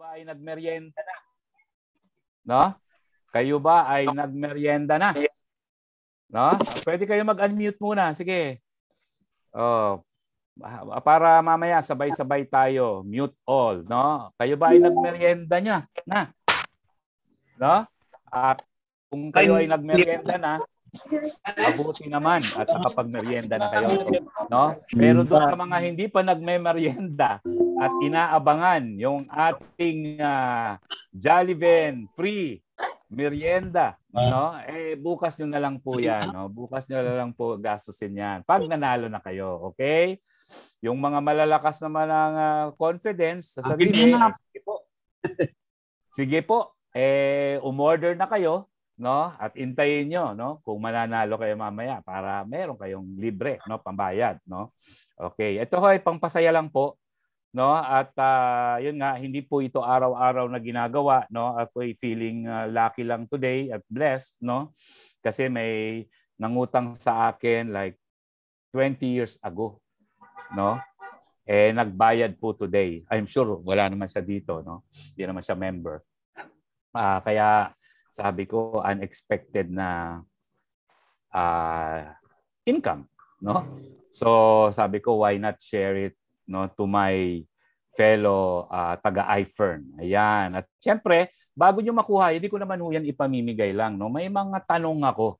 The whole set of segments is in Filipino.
ba ay nagmeryenda na? No? Kayo ba ay nagmeryenda na? No? Pwede kayo mag-unmute muna. Sige. Oh, para mamaya sabay-sabay tayo. Mute all, no? Kayo ba ay nagmeryenda niya? Na. No? At kung kayo ay nagmeryenda na, Mabuti naman at nakapagmeryenda na kayo. No? Pero doon sa mga hindi pa nagme-merienda at inaabangan yung ating uh, Jolliven free merienda, no? Eh bukas niyo na lang po 'yan, no? Bukas niyo na lang po gastusin 'yan. Pag nanalo na kayo, okay? Yung mga malalakas naman ng uh, confidence sa sarili, eh, sige po. sige po, eh umorder na kayo no? At intayin nyo, no? Kung mananalo kayo mamaya para meron kayong libre, no? Pambayad, no? Okay, ito ho ay pangpasaya lang po, no? At uh, yun nga, hindi po ito araw-araw na ginagawa, no? Ako ay feeling uh, lucky lang today at blessed, no? Kasi may nangutang sa akin like 20 years ago, no? Eh nagbayad po today. I'm sure wala naman siya dito, no? Hindi naman siya member. Uh, kaya sabi ko unexpected na uh, income no? So sabi ko why not share it no to my fellow uh, taga iFern ayan. At syempre bago niyo makuha hindi ko naman ho yan ipamimigay lang no? May mga tanong ako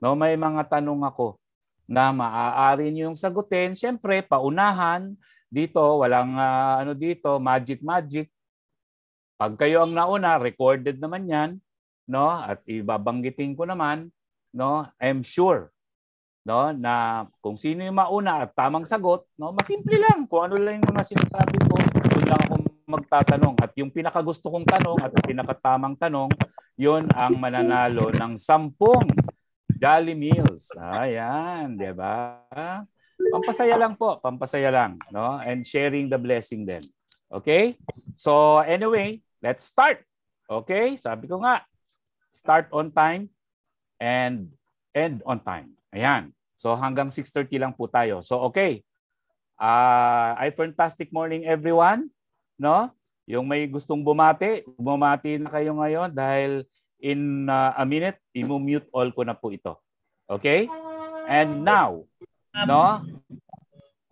no? May mga tanong ako na maaari niyo yung sagutin. Syempre paunahan dito walang uh, ano dito magic magic. Pag kayo ang nauna recorded naman yan no at ibabanggitin ko naman no I'm sure no na kung sino yung mauna at tamang sagot no masimple lang kung ano lang yung mga sinasabi ko doon lang ako magtatanong at yung pinakagusto kong tanong at pinakatamang tanong yon ang mananalo ng sampung Jolly Meals. Ayan, 'di ba? Pampasaya lang po, pampasaya lang, no? And sharing the blessing din. Okay? So anyway, let's start. Okay? Sabi ko nga, start on time, and end on time. Ayan. So hanggang 6.30 lang po tayo. So okay. Uh, I fantastic morning everyone. No? Yung may gustong bumati, bumati na kayo ngayon dahil in uh, a minute, i-mute all ko na po ito. Okay? And now, no?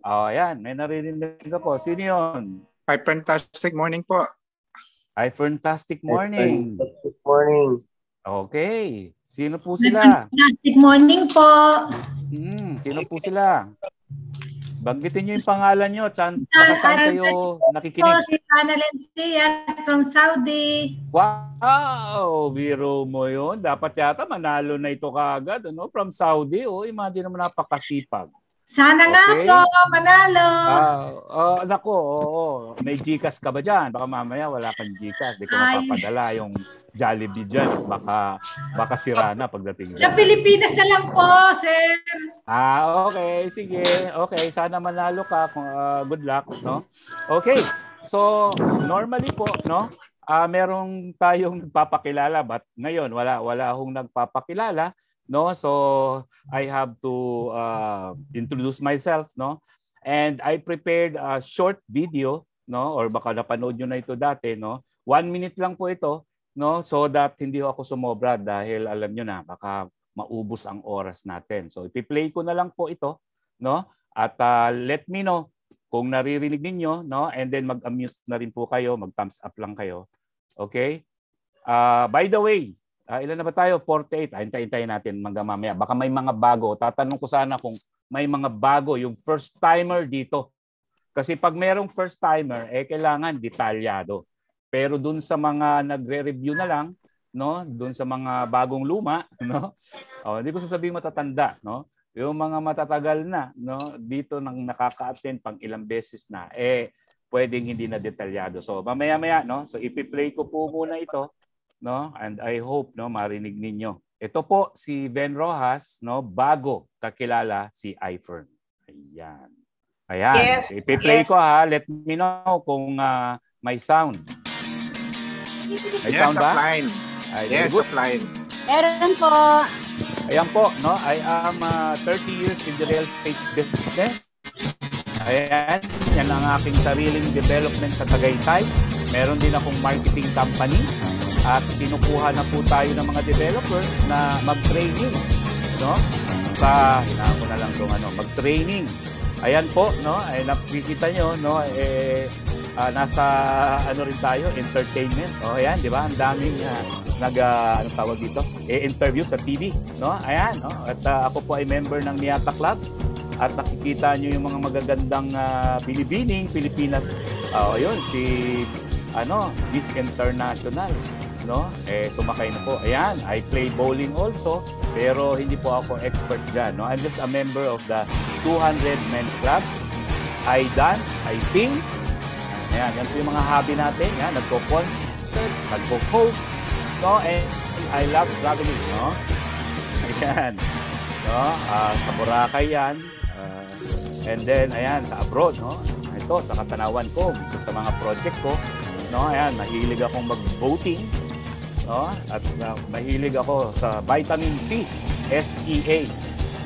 Oh, ayan, may naririnig ako. Sino yun? Hi, fantastic morning po. Hi, fantastic morning. Fantastic morning. Okay. Sino po sila? Fantastic morning po. Hmm, sino po sila? Banggitin niyo yung pangalan niyo. Saan, saan kayo nakikinig? Po, si Ana Lentia from Saudi. Wow! Biro mo yun. Dapat yata manalo na ito kaagad. Ano? From Saudi. Oh, imagine naman napakasipag. Sana okay. nga po, manalo. Uh, uh, nako, oo. Oh, oh. May Gcash ka ba dyan? Baka mamaya wala kang Gcash. Di ko Ay. mapapadala yung Jollibee dyan. Baka, baka sira na pagdating. Sa Pilipinas na lang po, sir. Ah, okay. Sige. Okay. Sana manalo ka. Uh, good luck. No? Okay. So, normally po, no? Uh, merong tayong nagpapakilala but ngayon wala wala hong nagpapakilala no? So i have to uh, introduce myself no? And i prepared a short video no? Or baka napanood niyo na ito dati no? One minute lang po ito no? So that hindi ako sumobra dahil alam niyo na baka maubos ang oras natin. So ipi-play ko na lang po ito no? At uh, let me know kung naririnig ninyo no? And then mag-amuse na rin po kayo mag thumbs up lang kayo. Okay? Uh, by the way Uh, ilan na ba tayo? 48. Ah, hintay-hintayin natin mga mamaya. Baka may mga bago. Tatanong ko sana kung may mga bago yung first timer dito. Kasi pag merong first timer, eh kailangan detalyado. Pero dun sa mga nagre-review na lang, no, dun sa mga bagong luma, no. Oh, hindi ko sasabihin matatanda, no. Yung mga matatagal na, no, dito nang nakaka-attend pang ilang beses na, eh pwedeng hindi na detalyado. So mamaya-maya, no. So ipi-play ko po muna ito no? And I hope no marinig ninyo. Ito po si Ben Rojas, no, bago kakilala si iFern. Ayan. Ayan. Yes, Ipi-play yes. ko ha. Let me know kung uh, may sound. May yes, sound ba? Offline. Ay, yes, good. offline. Meron po. Ayan po, no? I am uh, 30 years in the real estate business. Ayan, yan ang aking sariling development sa Tagaytay. meron din akong marketing company at kinukuha na po tayo ng mga developers na mag-training no? Sa hinako na lang tong ano mag-training. Ayan po no? Ay nakikita nyo no? Eh uh, nasa ano rin tayo entertainment. Oh ayan di ba? Ang daming uh, nag uh, ano tawag dito? Eh, interview sa TV no? Ayan no? At uh, ako po ay member ng Niata Club. At nakikita nyo yung mga magagandang uh, bilibining Pilipinas. Oh yun si ano Miss International no? Eh, sumakay na po. Ayan, I play bowling also, pero hindi po ako expert dyan, no? I'm just a member of the 200 Men's Club. I dance, I sing. Ayan, yan po yung mga hobby natin. Yan, nagpo-concert, nagpo-host, no? And I love traveling, no? Ayan. No? Uh, sa Boracay yan. Uh, and then, ayan, sa abroad, no? Ito, sa Katanawan ko, isa sa mga project ko, no? Ayan, mahilig akong mag-voting no? At uh, mahilig ako sa vitamin C, SEA.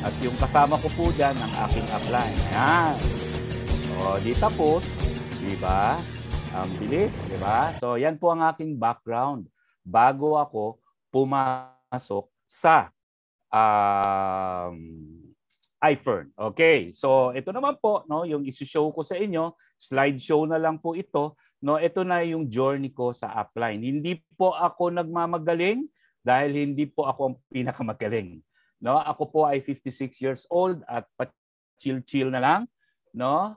At yung kasama ko po dyan, ang aking upline. Yan. O, di tapos. Di ba? Ang bilis, di ba? So, yan po ang aking background bago ako pumasok sa um, iFern. Okay, so ito naman po, no, yung isi-show ko sa inyo, slideshow na lang po ito no, ito na yung journey ko sa upline. Hindi po ako nagmamagaling dahil hindi po ako ang pinakamagaling. No, ako po ay 56 years old at pa-chill-chill na lang, no?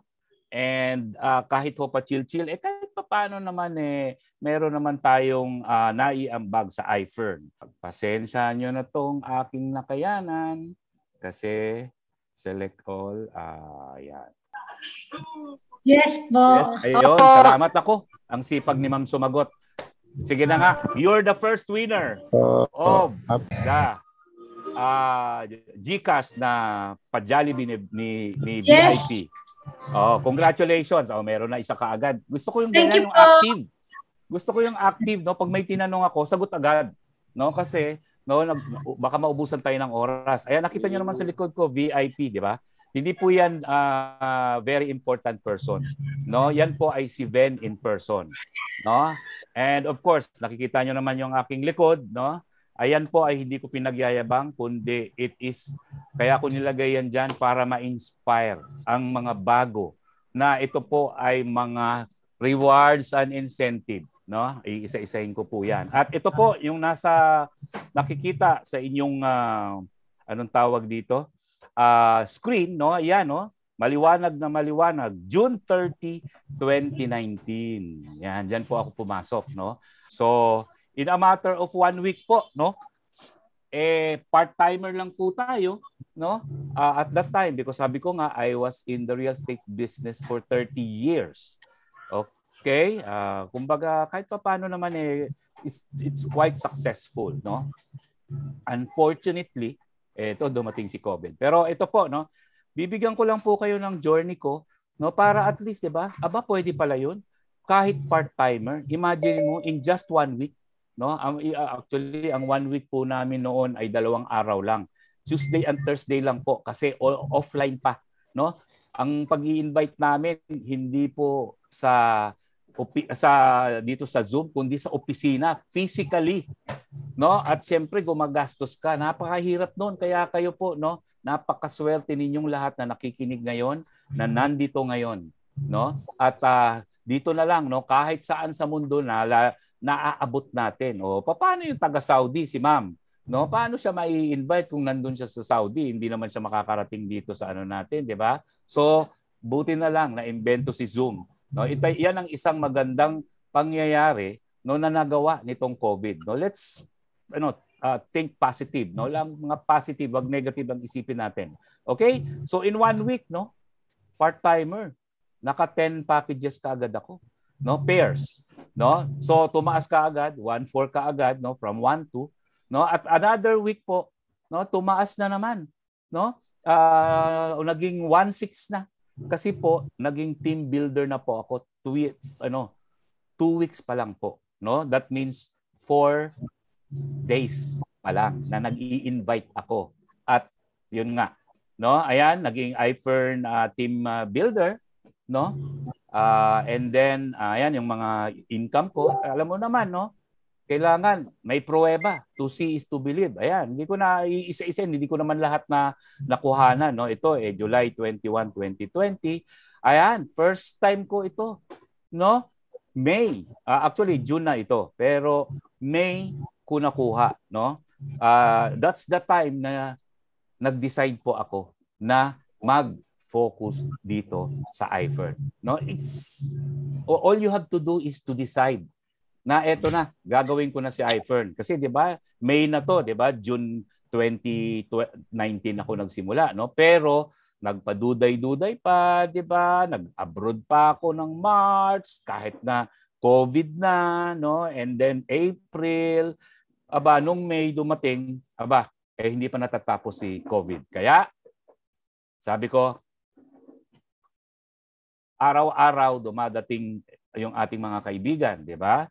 And uh, kahit ho pa chill-chill, eh kahit pa paano naman eh, meron naman tayong uh, naiambag sa iFern. Pagpasensya nyo na tong aking nakayanan kasi select all, uh, yan. Yes po. Yes, ayun, salamat ako. Ang sipag ni Ma'am sumagot. Sige na nga, you're the first winner of the uh, GCash na pa-Jollibee ni, ni, ni yes. VIP. Oh, congratulations. Oh, meron na isa kaagad. Gusto ko yung ganyan, yung active. Gusto ko yung active, no? Pag may tinanong ako, sagot agad, no? Kasi no, baka maubusan tayo ng oras. Ayan, nakita niyo naman sa likod ko, VIP, di ba? Hindi po yan uh, very important person. No? Yan po ay si Ven in person. No? And of course, nakikita nyo naman yung aking likod. No? Ayan po ay hindi ko pinagyayabang, kundi it is, kaya ko nilagay yan dyan para ma-inspire ang mga bago na ito po ay mga rewards and incentive. No? Iisa-isahin ko po yan. At ito po, yung nasa nakikita sa inyong, uh, anong tawag dito? Uh, screen, no? Ayan, no? Maliwanag na maliwanag. June 30, 2019. Yan, diyan po ako pumasok, no? So, in a matter of one week po, no? Eh, part-timer lang po tayo, no? Uh, at that time, because sabi ko nga, I was in the real estate business for 30 years. Okay? Uh, kumbaga, kahit pa paano naman eh, it's, it's quite successful, no? Unfortunately, ito dumating si COVID. Pero ito po no, bibigyan ko lang po kayo ng journey ko no para at least 'di ba? Aba pwede pala 'yun. Kahit part-timer, imagine mo in just one week no? Actually ang one week po namin noon ay dalawang araw lang. Tuesday and Thursday lang po kasi offline pa, no? Ang pag-i-invite namin hindi po sa sa dito sa Zoom kundi sa opisina physically no? At siyempre gumagastos ka. Napakahirap noon kaya kayo po no? Napakaswerte ninyong lahat na nakikinig ngayon na nandito ngayon no? At uh, dito na lang no? Kahit saan sa mundo na la, naaabot natin. O paano yung taga Saudi si ma'am? No? Paano siya mai-invite kung nandun siya sa Saudi? Hindi naman siya makakarating dito sa ano natin di ba? So buti na lang na imbento si Zoom No, ito yan ang isang magandang pangyayari no na nagawa nitong COVID. No, let's ano uh, think positive, no? Lang mga positive, wag negative ang isipin natin. Okay? So in one week, no? Part-timer. Naka 10 packages kaagad ako. No, pairs. No? So tumaas ka agad, 1 4 ka agad, no, from 1 2, no? At another week po, no, tumaas na naman, no? Uh, naging 1 6 na. Kasi po, naging team builder na po ako two, ano, two weeks pa lang po. No? That means four days pa lang na nag-i-invite ako. At yun nga, no? Ayan, naging iFern uh, team uh, builder, no? Uh, and then, uh, ayan, yung mga income ko, alam mo naman, no? Kailangan may pruweba. To see is to believe. Ayan, hindi ko na isa-isa, hindi ko naman lahat na nakuhanan, no? Ito, eh, July 21, 2020. Ayan, first time ko ito, no? May. Uh, actually, June na ito. Pero May ko nakuha, no? Uh, that's the time na nag-decide po ako na mag-focus dito sa iFern. No, it's all you have to do is to decide na eto na, gagawin ko na si iFern. Kasi 'di ba, May na to, 'di ba? June 2019 ako nagsimula, no? Pero nagpaduday-duday pa, 'di ba? Nag-abroad pa ako ng March kahit na COVID na, no? And then April, aba nung May dumating, aba eh hindi pa natatapos si COVID. Kaya sabi ko araw-araw dumadating yung ating mga kaibigan, di ba?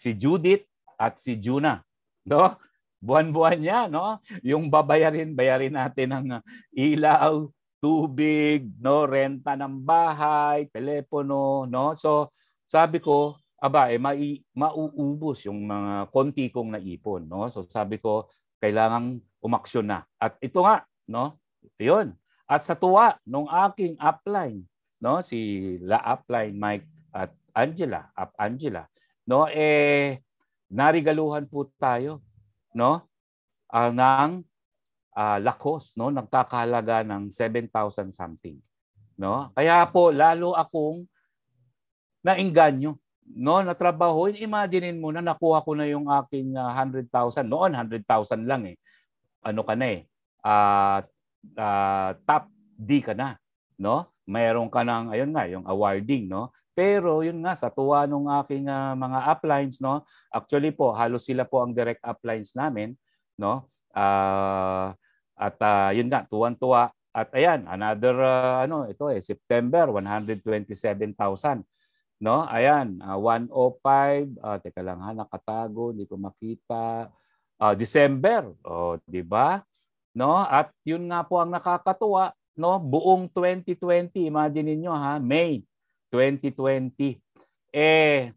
Si Judith at si Juna, no? Buwan-buwan niya, no? Yung babayarin, bayarin natin ng ilaw, tubig, no, renta ng bahay, telepono, no? So, sabi ko, aba, eh, mai, mauubos yung mga konti kong naipon, no? So, sabi ko, kailangang umaksyon na. At ito nga, no? 'Yun. At sa tuwa nung aking upline, no, si La Upline Mike at Angela, Up Angela, no, eh narigaluhan po tayo, no? Uh, ng uh, lakos, no, nagkakahalaga ng 7,000 something, no? Kaya po lalo akong nainganyo, no, na trabaho. Imaginein mo na nakuha ko na yung aking uh, 100,000. Noon 100,000 lang eh ano ka na eh, uh, uh, top D ka na, no? Mayroon ka ng ayun nga, yung awarding, no? Pero yun nga sa tuwa ng aking uh, mga uplines, no? Actually po, halos sila po ang direct uplines namin, no? Uh, at uh, yun nga, tuwan-tuwa. At ayan, another uh, ano, ito eh September 127,000 no? Ayan, uh, 105, uh, teka lang ha, nakatago, hindi ko makita uh, December, oh, 'di ba? No? At 'yun nga po ang nakakatuwa, no? Buong 2020, imagine niyo ha, May 2020 eh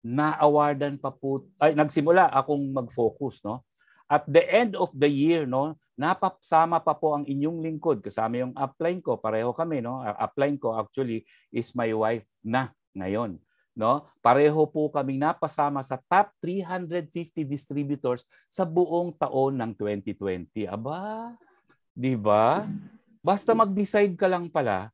na-awardan pa po ay nagsimula akong mag-focus, no? At the end of the year, no, napasama pa po ang inyong lingkod kasama yung upline ko, pareho kami, no? Upline ko actually is my wife na ngayon no? Pareho po kaming napasama sa top 350 distributors sa buong taon ng 2020. Aba, 'di ba? Basta mag-decide ka lang pala,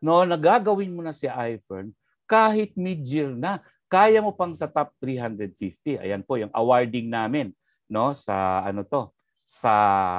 no, nagagawin mo na si iFern kahit mid-year na. Kaya mo pang sa top 350. Ayan po yung awarding namin, no, sa ano to, sa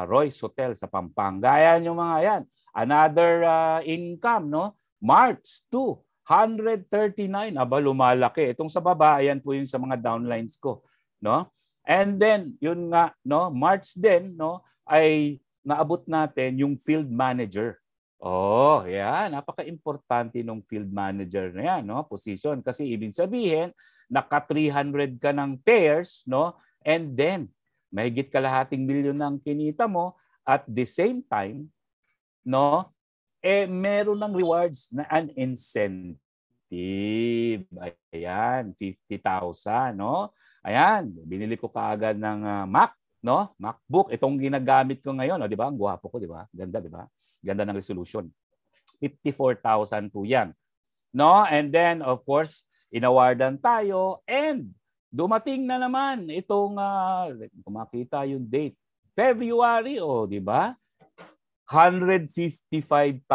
Royce Hotel sa Pampanga. Ayan yung mga yan. Another uh, income, no? March 2, 139, aba lumalaki. Itong sa baba, ayan po yung sa mga downlines ko, no? And then, yun nga, no, March din, no, ay naabot natin yung field manager. Oh, yeah, napaka-importante ng field manager na yan, no, position kasi ibig sabihin, naka 300 ka ng pairs, no? And then, mahigit kalahating milyon ng kinita mo at the same time, no, eh meron ng rewards na an incentive. Ayan, 50,000, no? Ayan, binili ko kaagad ng uh, Mac, no? MacBook, itong ginagamit ko ngayon, oh, 'di ba? Ang gwapo ko, 'di ba? Ganda, 'di ba? Ganda ng resolution. 54,000 po 'yan. No? And then of course, inawardan tayo and dumating na naman itong uh, kung makita yung date. February, oh, 'di ba? 155,000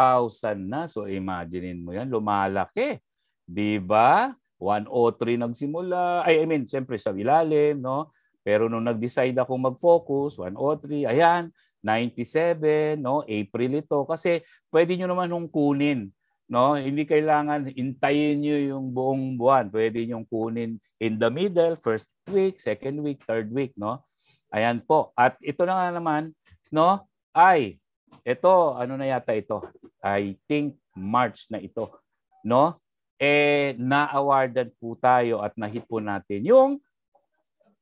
na. So imaginein mo yan, lumalaki. 'Di ba? 103 nagsimula. Ay, I mean, siyempre sa ilalim, no? Pero nung nag-decide ako mag-focus, 103, ayan, 97, no? April ito. Kasi pwede nyo naman nung kunin. No? Hindi kailangan intayin nyo yung buong buwan. Pwede nyo kunin in the middle, first week, second week, third week. No? Ayan po. At ito na nga naman, no? ay ito, ano na yata ito? I think March na ito. No? Eh, na-awardan po tayo at nahit po natin yung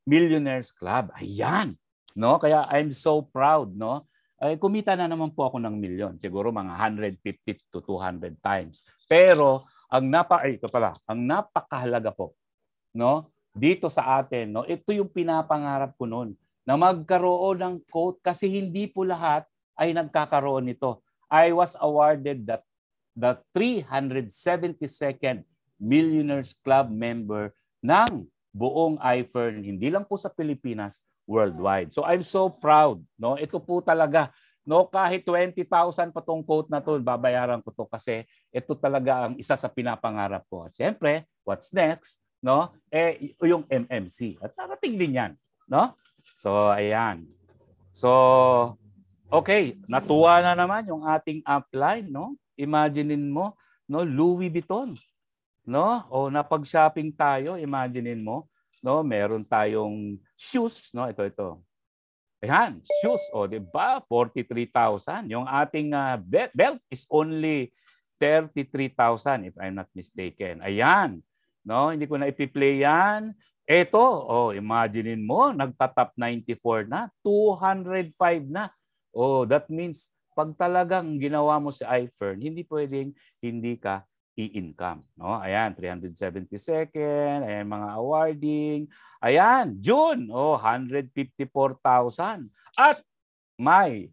Millionaires Club. Ayan. No? Kaya I'm so proud, no? Ay, kumita na naman po ako ng milyon. Siguro mga 150 to 200 times. Pero ang napa ay, ito pala, ang napakahalaga po, no? Dito sa atin, no? Ito yung pinapangarap ko noon na magkaroon ng quote kasi hindi po lahat ay nagkakaroon nito. I was awarded the the 372nd Millionaires Club member ng buong iFern, hindi lang po sa Pilipinas, worldwide. So I'm so proud, no? Ito po talaga no kahit 20,000 pa tong quote na to, babayaran ko to kasi ito talaga ang isa sa pinapangarap ko. At syempre, what's next, no? Eh yung MMC. At darating din 'yan, no? So ayan. So okay, natuwa na naman yung ating upline, no? Imaginein mo, no, Louis Vuitton. No? O napag-shopping tayo, imaginein mo, no? Meron tayong shoes, no? Ito ito. Ayan, shoes, o di ba? 43,000. Yung ating uh, belt is only 33,000 if I'm not mistaken. Ayan. No, hindi ko na ipi-play 'yan. Ito, oh, imaginein mo, nagta-top 94 na, 205 na. Oh, that means pag talagang ginawa mo si iFern, hindi pwedeng hindi ka i-income. No? Ayan, 372nd, ayan mga awarding. Ayan, June, oh, 154,000. At may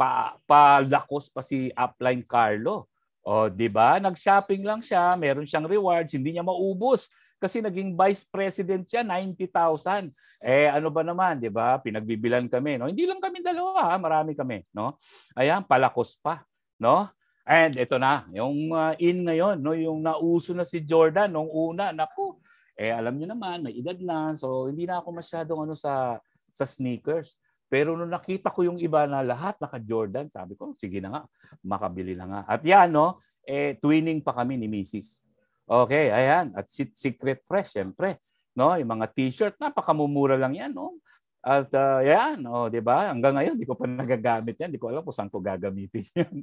pa palakos pa si Upline Carlo. O, di ba? Nag-shopping lang siya, meron siyang rewards, hindi niya maubos kasi naging vice president siya 90,000. Eh ano ba naman, 'di ba? Pinagbibilan kami, no? Hindi lang kami dalawa, ha? marami kami, no? Ayan, palakos pa, no? And ito na, yung uh, in ngayon, no, yung nauso na si Jordan nung una, naku. Eh alam niyo naman, may edad na, so hindi na ako masyadong ano sa sa sneakers. Pero nung nakita ko yung iba na lahat naka-Jordan, sabi ko, sige na nga, makabili na nga. At yan, no, eh, twinning pa kami ni Mrs. Okay, ayan. At Secret Fresh, syempre. No, yung mga t-shirt, napakamumura lang yan, no? At uh, yan, oh, 'di ba? Hanggang ngayon hindi ko pa nagagamit 'yan. Hindi ko alam kung saan ko gagamitin 'yan.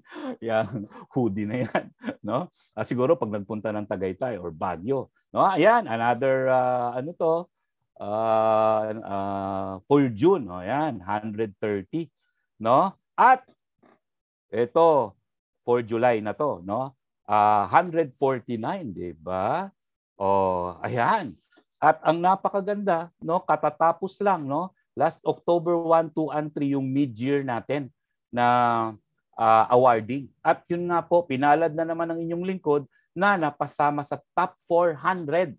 yan, hoodie na 'yan, no? Uh, siguro pag nagpunta ng Tagaytay or Baguio, no? Ayan, another uh, ano to? Uh, uh, full June, oh, ayan, 130, no? At ito for July na to, no? Uh, 149, 'di ba? Oh, ayan. At ang napakaganda, no, katatapos lang, no, last October 1, 2, and 3 yung mid-year natin na uh, awarding. At yun nga po, pinalad na naman ng inyong lingkod na napasama sa top 403.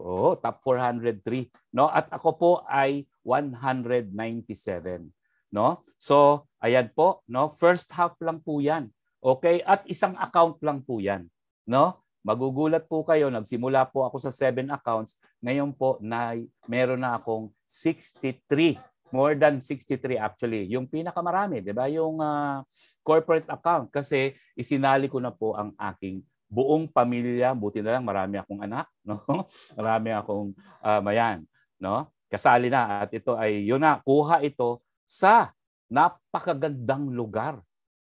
Oh, top 403, no? At ako po ay 197, no? So, ayan po, no? First half lang po 'yan. Okay? At isang account lang po 'yan, no? Magugulat po kayo, nagsimula po ako sa 7 accounts. Ngayon po, na, meron na akong 63. More than 63 actually. Yung pinakamarami, di ba? Yung uh, corporate account. Kasi isinali ko na po ang aking buong pamilya. Buti na lang marami akong anak. No? marami akong uh, mayan. No? Kasali na. At ito ay, yun na, kuha ito sa napakagandang lugar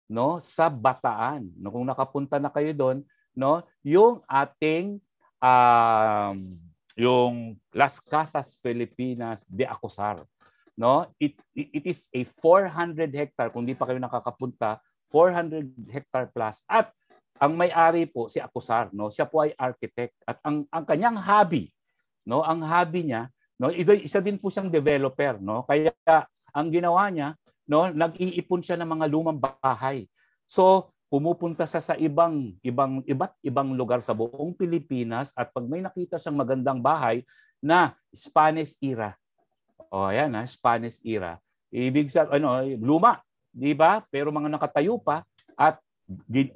no sa Bataan. No, kung nakapunta na kayo doon, no? Yung ating um, yung Las Casas Filipinas de Acosar no? It, it is a 400 hectare kung di pa kayo nakakapunta 400 hectare plus. At ang may-ari po si Acosar no? Siya po ay architect. At ang ang kanyang hobby no? Ang hobby niya no? Isa, din po siyang developer no? Kaya ang ginawa niya no? Nag-iipon siya ng mga lumang bahay. So pumupunta sa sa ibang ibang iba't ibang lugar sa buong Pilipinas at pag may nakita siyang magandang bahay na Spanish era. O oh, ayan ha, Spanish era. Ibig sa ano, luma, 'di ba? Pero mga nakatayo pa at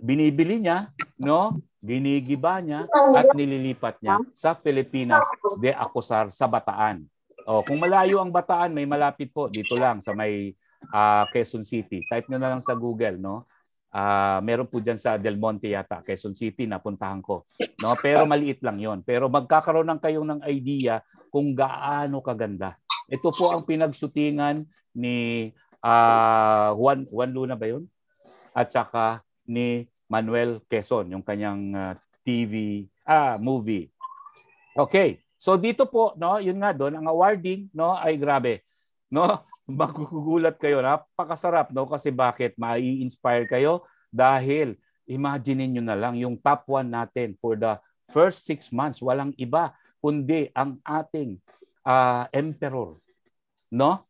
binibili niya, no? Ginigiba niya at nililipat niya sa Pilipinas de Acosar sa Bataan. Oh, kung malayo ang Bataan, may malapit po dito lang sa may uh, Quezon City. Type niyo na lang sa Google, no? Uh, meron po dyan sa Del Monte yata, Quezon City, napuntahan ko. No? Pero maliit lang yon. Pero magkakaroon ng kayo ng idea kung gaano kaganda. Ito po ang pinagsutingan ni uh, Juan, Juan Luna ba yun? At saka ni Manuel Quezon, yung kanyang uh, ah, TV, ah, movie. Okay. So dito po, no, yun nga doon, ang awarding, no, ay grabe. No? magugulat kayo. Napakasarap, no? Kasi bakit? Mai-inspire kayo dahil imagine niyo na lang yung top 1 natin for the first six months, walang iba kundi ang ating uh, emperor, no?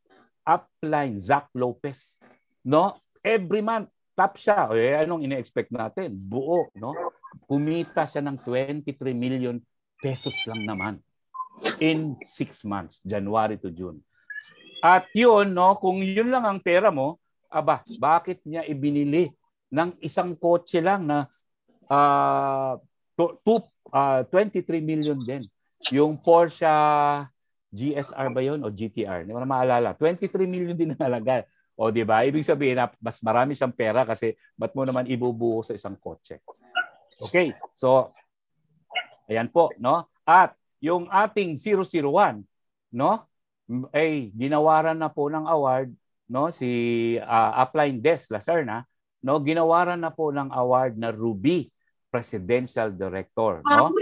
Upline, Zach Lopez, no? Every month, top siya. Eh, anong ine-expect natin? Buo, no? Kumita siya ng 23 million pesos lang naman in six months, January to June. At yun, no, kung yun lang ang pera mo, aba, bakit niya ibinili ng isang kotse lang na uh, to, to, uh, 23 million din. Yung Porsche GSR ba yun o GTR? Hindi ko na maalala. 23 million din ang halaga. O di ba? Ibig sabihin na mas marami siyang pera kasi ba't mo naman ibubuo sa isang kotse? Okay. So ayan po, no? At yung ating 001, no? Ay ginawaran na po ng award no si uh, Upline Des Lacerna no ginawaran na po ng award na Ruby Presidential Director no?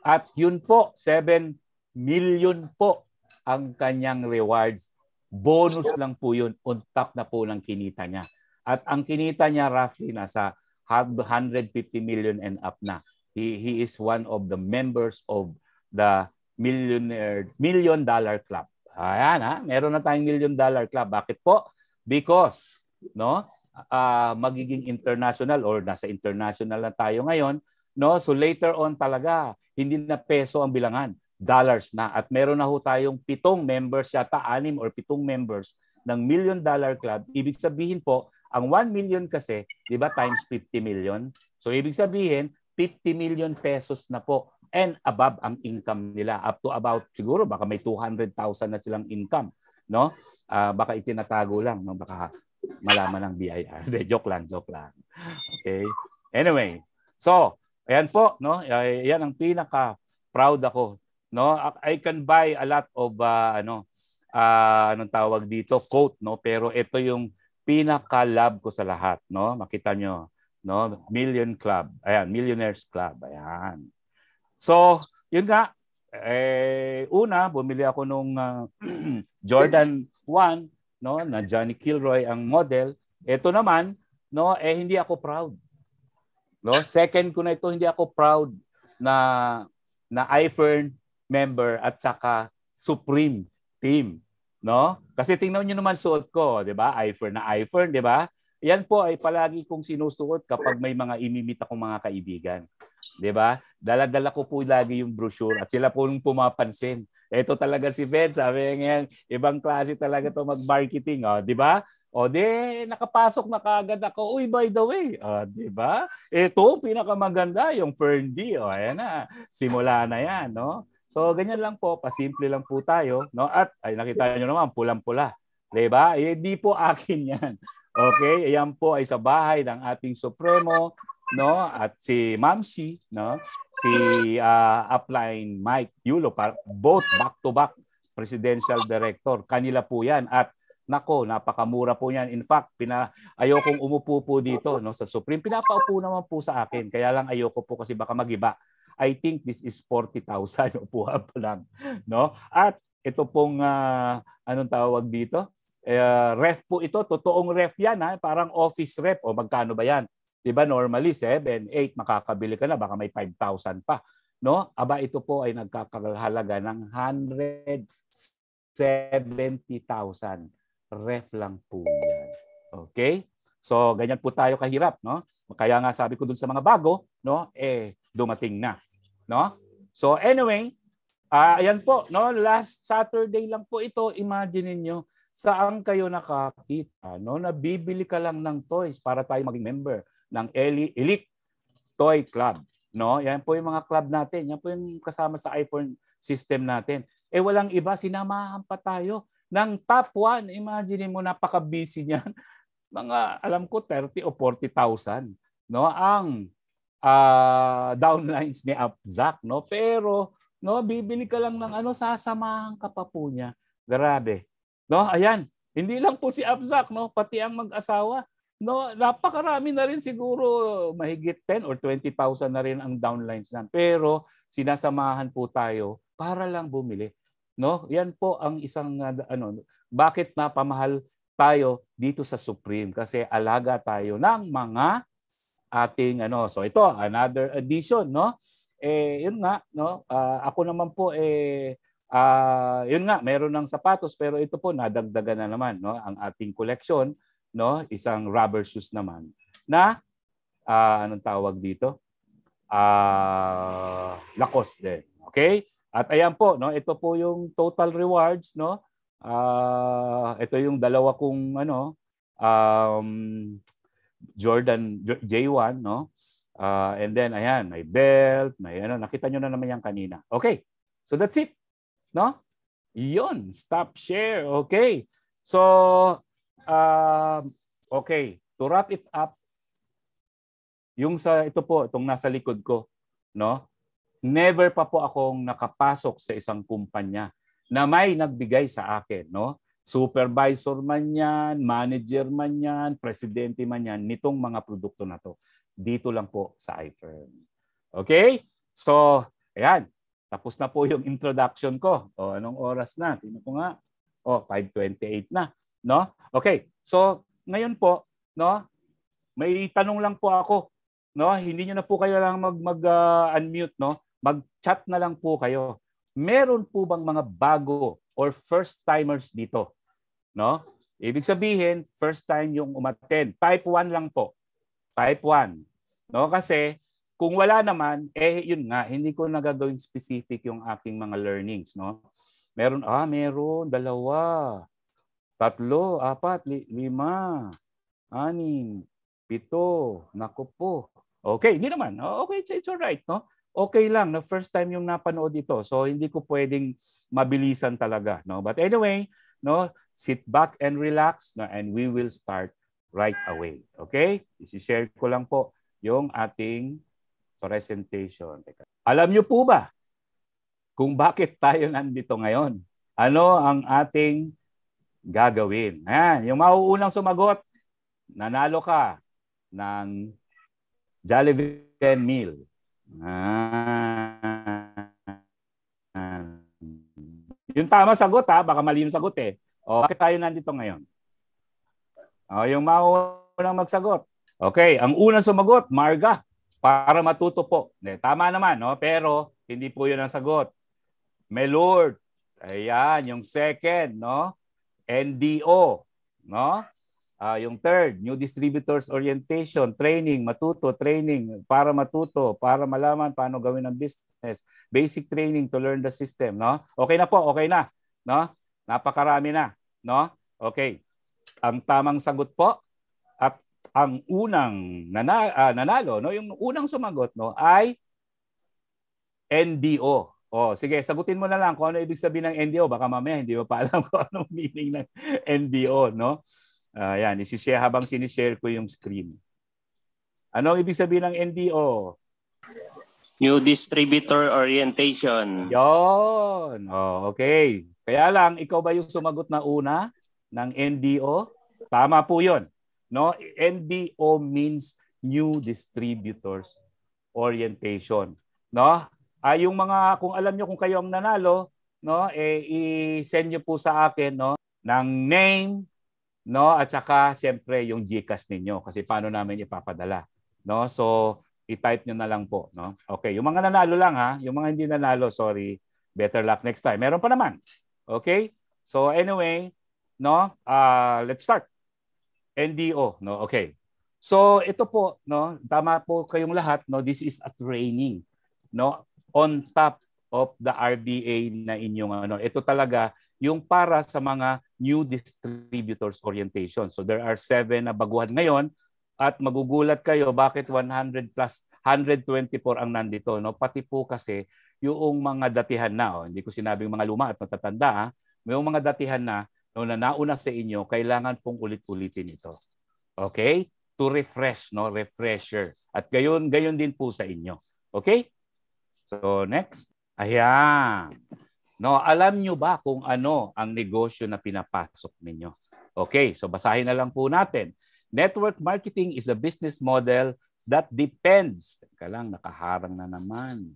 At yun po 7 million po ang kanyang rewards. Bonus lang po yun on top na po ng kinita niya. At ang kinita niya roughly nasa 150 million and up na. He, he is one of the members of the millionaire million dollar club Ayan ha, meron na tayong million dollar club. Bakit po? Because no, uh, magiging international or nasa international na tayo ngayon, no? So later on talaga, hindi na peso ang bilangan, dollars na. At meron na ho tayong pitong members yata, anim or pitong members ng million dollar club. Ibig sabihin po, ang 1 million kasi, 'di ba, times 50 million. So ibig sabihin, 50 million pesos na po and above ang income nila up to about siguro baka may 200,000 na silang income no? Uh, baka itinatago lang no? Baka malaman ng BIR de joke lang joke lang. Okay? Anyway so ayan po no? Yan ang pinaka proud ako no? I can buy a lot of uh, ano uh, anong tawag dito? Quote no? Pero ito yung pinaka love ko sa lahat no? Makita nyo no? Million club. Ayan millionaires club. Ayan So, yun nga, eh, una, bumili ako nung uh, Jordan 1, no, na Johnny Kilroy ang model. Ito naman, no, eh hindi ako proud. No, second ko na ito, hindi ako proud na na iFern member at saka Supreme team, no? Kasi tingnan niyo naman suot ko, 'di ba? iFern na iFern, 'di ba? Yan po ay palagi kong sinusuot kapag may mga imimita kong mga kaibigan. 'Di ba? Dala-dala ko po lagi yung brochure at sila po nung pumapansin. Ito talaga si Ben, sabi niya, ibang klase talaga to mag-marketing, oh, 'di ba? O di nakapasok na kaagad ako. Uy, by the way, oh, 'di ba? Ito pinakamaganda yung Ferndi. Oh, ayan na. Simula na 'yan, no? So ganyan lang po, pasimple lang po tayo, no? At ay nakita niyo naman pulang-pula. 'Di ba? Eh di po akin 'yan. Okay, ayan po ay sa bahay ng ating Supremo, no? At si Mamsi, no? Si uh, Upline Mike Yulo, both back to back presidential director. Kanila po 'yan at nako, napakamura po niyan. In fact, pina ayokong umupo po dito, no, sa Supreme. Pinapaupo naman po sa akin. Kaya lang ayoko po kasi baka magiba. I think this is 40,000 upuan pa lang, no? At ito pong uh, anong tawag dito? Uh, ref po ito, totoong ref yan, ha? parang office ref. O magkano ba yan? 'Di ba normally 7, 8 makakabili ka na baka may 5,000 pa, no? Aba ito po ay nagkakahalaga ng 170,000. Ref lang po 'yan. Okay? So ganyan po tayo kahirap, no? Kaya nga sabi ko dun sa mga bago, no? Eh dumating na, no? So anyway, uh, ayan po, no? Last Saturday lang po ito. Imagine niyo saan kayo nakakita no nabibili ka lang ng toys para tayo maging member ng Elite Toy Club no? Yan po yung mga club natin. Yan po yung kasama sa iPhone system natin. Eh walang iba. Sinamahan pa tayo ng top 1 imagine mo napaka-busy niyan. Mga alam ko 30 o 40,000 no? Ang uh, downlines ni Upzack no? Pero no bibili ka lang ng ano sasamahan ka pa po niya. Grabe No, ayan. Hindi lang po si Abzak, no, pati ang mag-asawa. No, napakarami na rin siguro mahigit 10 or 20,000 na rin ang downlines nan. Pero sinasamahan po tayo para lang bumili. No? Yan po ang isang uh, ano, bakit napamahal tayo dito sa Supreme kasi alaga tayo ng mga ating ano. So ito, another edition, no? Eh yun nga, no? Uh, ako naman po eh uh, yun nga, meron ng sapatos pero ito po nadagdagan na naman, no? Ang ating collection, no? Isang rubber shoes naman na uh, anong tawag dito? Uh, Lacoste din. Okay? At ayan po, no? Ito po yung total rewards, no? Uh, ito yung dalawa kong ano, um, Jordan J1, no? Uh, and then ayan, may belt, may ano, nakita nyo na naman yan kanina. Okay. So that's it. No? Yun, stop share. Okay. So uh, okay, to wrap it up, yung sa ito po, itong nasa likod ko, no? Never pa po akong nakapasok sa isang kumpanya na may nagbigay sa akin, no? Supervisor man yan, manager man yan, presidente man yan, nitong mga produkto na to. Dito lang po sa iFirm. Okay? So, ayan. Tapos na po yung introduction ko. O, anong oras na? Tingnan ko nga. O, 5.28 na. No? Okay. So, ngayon po, no? May tanong lang po ako. No? Hindi niyo na po kayo lang mag, mag uh, unmute, no? mag-chat na lang po kayo. Meron po bang mga bago or first timers dito? No? Ibig sabihin, first time yung umattend. Type 1 lang po. Type 1. No? Kasi kung wala naman, eh yun nga, hindi ko nagagawin specific yung aking mga learnings, no? Meron, ah, meron, dalawa, tatlo, apat, li, lima, anim, pito, naku po. Okay, hindi naman. Okay, it's, it's all right, no? okay lang na first time yung napanood ito. So hindi ko pwedeng mabilisan talaga, no? But anyway, no, sit back and relax no, and we will start right away. Okay? I-share ko lang po yung ating presentation. Alam niyo po ba kung bakit tayo nandito ngayon? Ano ang ating gagawin? Ayan, yung mauunang sumagot, nanalo ka ng Jollibee meal. Ah. Yung tama sagot ha, baka mali yung sagot eh. O, bakit tayo nandito ngayon? O, yung maunang magsagot. Okay, ang unang sumagot, Marga, para matuto po. Tama naman, no? pero hindi po yun ang sagot. Melord, ayan, yung second, no? NDO, no? Uh, yung third, new distributors orientation, training, matuto, training para matuto, para malaman paano gawin ang business. Basic training to learn the system, no? Okay na po, okay na, no? Napakarami na, no? Okay. Ang tamang sagot po at ang unang nana, uh, nanalo, no, yung unang sumagot, no, ay NDO. Oh, sige, sagutin mo na lang kung ano ibig sabihin ng NDO. Baka mamaya hindi mo pa alam kung anong meaning ng NDO, no? Uh, yan, isi-share habang sinishare ko yung screen. Ano ibig sabihin ng NDO? New Distributor Orientation. Yon. Oh, okay. Kaya lang, ikaw ba yung sumagot na una ng NDO? Tama po yon. No? NDO means New Distributors Orientation. No? Ah, yung mga, kung alam nyo kung kayo ang nanalo, no, eh, i-send nyo po sa akin no, ng name, no? At saka siyempre yung GCash ninyo kasi paano namin ipapadala, no? So i-type niyo na lang po, no? Okay, yung mga nanalo lang ha, yung mga hindi nanalo, sorry. Better luck next time. Meron pa naman. Okay? So anyway, no? Uh, let's start. NDO, no? Okay. So ito po, no? Tama po kayong lahat, no? This is a training, no? On top of the RBA na inyong ano. Ito talaga yung para sa mga new distributors orientation. So there are seven na baguhan ngayon at magugulat kayo bakit 100 plus 124 ang nandito. No? Pati po kasi yung mga datihan na, oh, hindi ko sinabing mga luma at matatanda, ha? may mga datihan na no, na nauna sa inyo, kailangan pong ulit-ulitin ito. Okay? To refresh, no? refresher. At gayon, gayon din po sa inyo. Okay? So next. Ayan. No, alam nyo ba kung ano ang negosyo na pinapasok ninyo? Okay, so basahin na lang po natin. Network marketing is a business model that depends, teka lang, nakaharang na naman.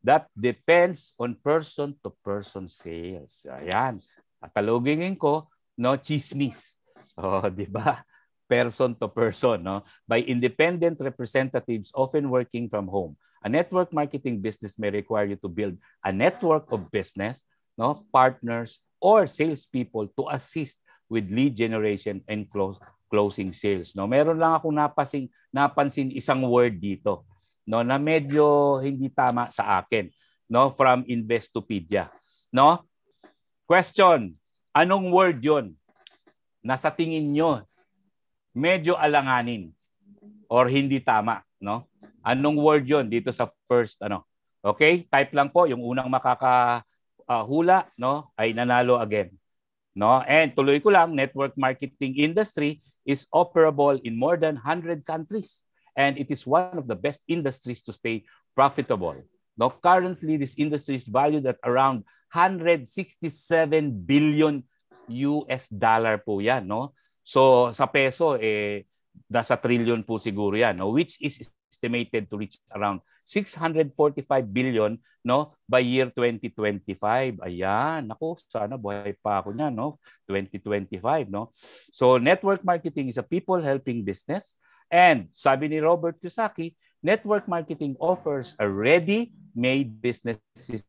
That depends on person-to-person sales. Ayan. At ko, no chismis. Oh, di ba? person to person no by independent representatives often working from home a network marketing business may require you to build a network of business no partners or salespeople to assist with lead generation and close, closing sales no? Meron lang ako napasing napansin isang word dito no na medyo hindi tama sa akin no from Investopedia no? Question anong word 'yon nasa tingin nyo medyo alanganin or hindi tama, no? Anong word 'yon dito sa first ano? Okay? Type lang po yung unang makakahula, uh, no? Ay nanalo again. No? And tuloy ko lang, network marketing industry is operable in more than 100 countries and it is one of the best industries to stay profitable. No, currently this industry is valued at around 167 billion US dollar po 'yan, no? So sa peso eh nasa trillion po siguro 'yan, no? Which is estimated to reach around 645 billion no by year 2025. Ayan, nako, sana buhay pa ako niyan, no? 2025, no? So network marketing is a people helping business and sabi ni Robert Kiyosaki, network marketing offers a ready-made business system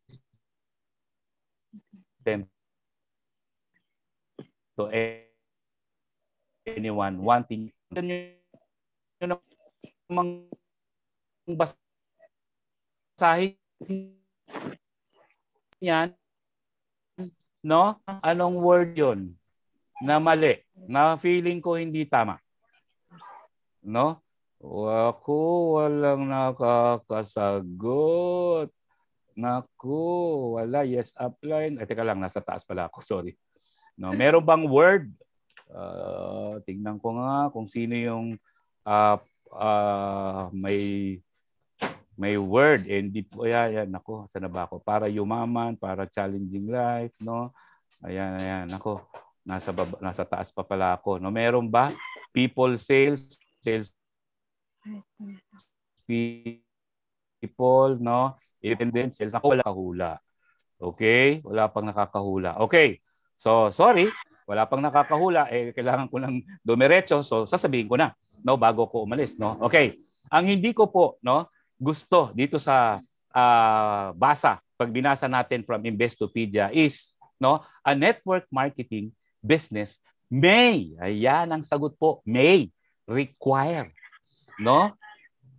to anyone wanting basahin yan no anong word yon na mali na feeling ko hindi tama no ako walang nakakasagot Naku, wala. Yes, upline. Ay, teka lang, nasa taas pala ako. Sorry. No, meron bang word? Uh, tingnan ko nga kung sino yung uh, uh, may may word eh, hindi po yan, yan nako sana ba ako? Para yumaman para challenging life no? Ayan ayan nako nasa baba, nasa taas pa pala ako no? Meron ba? People sales sales people no? Independent sales ako wala kahula. Okay? Wala pang nakakahula. Okay. So, sorry, wala pang nakakahula, eh, kailangan ko lang dumiretso. So, sasabihin ko na, no, bago ko umalis, no? Okay. Ang hindi ko po, no, gusto dito sa uh, basa, pag binasa natin from Investopedia is, no, a network marketing business may, ayan ang sagot po, may require, no?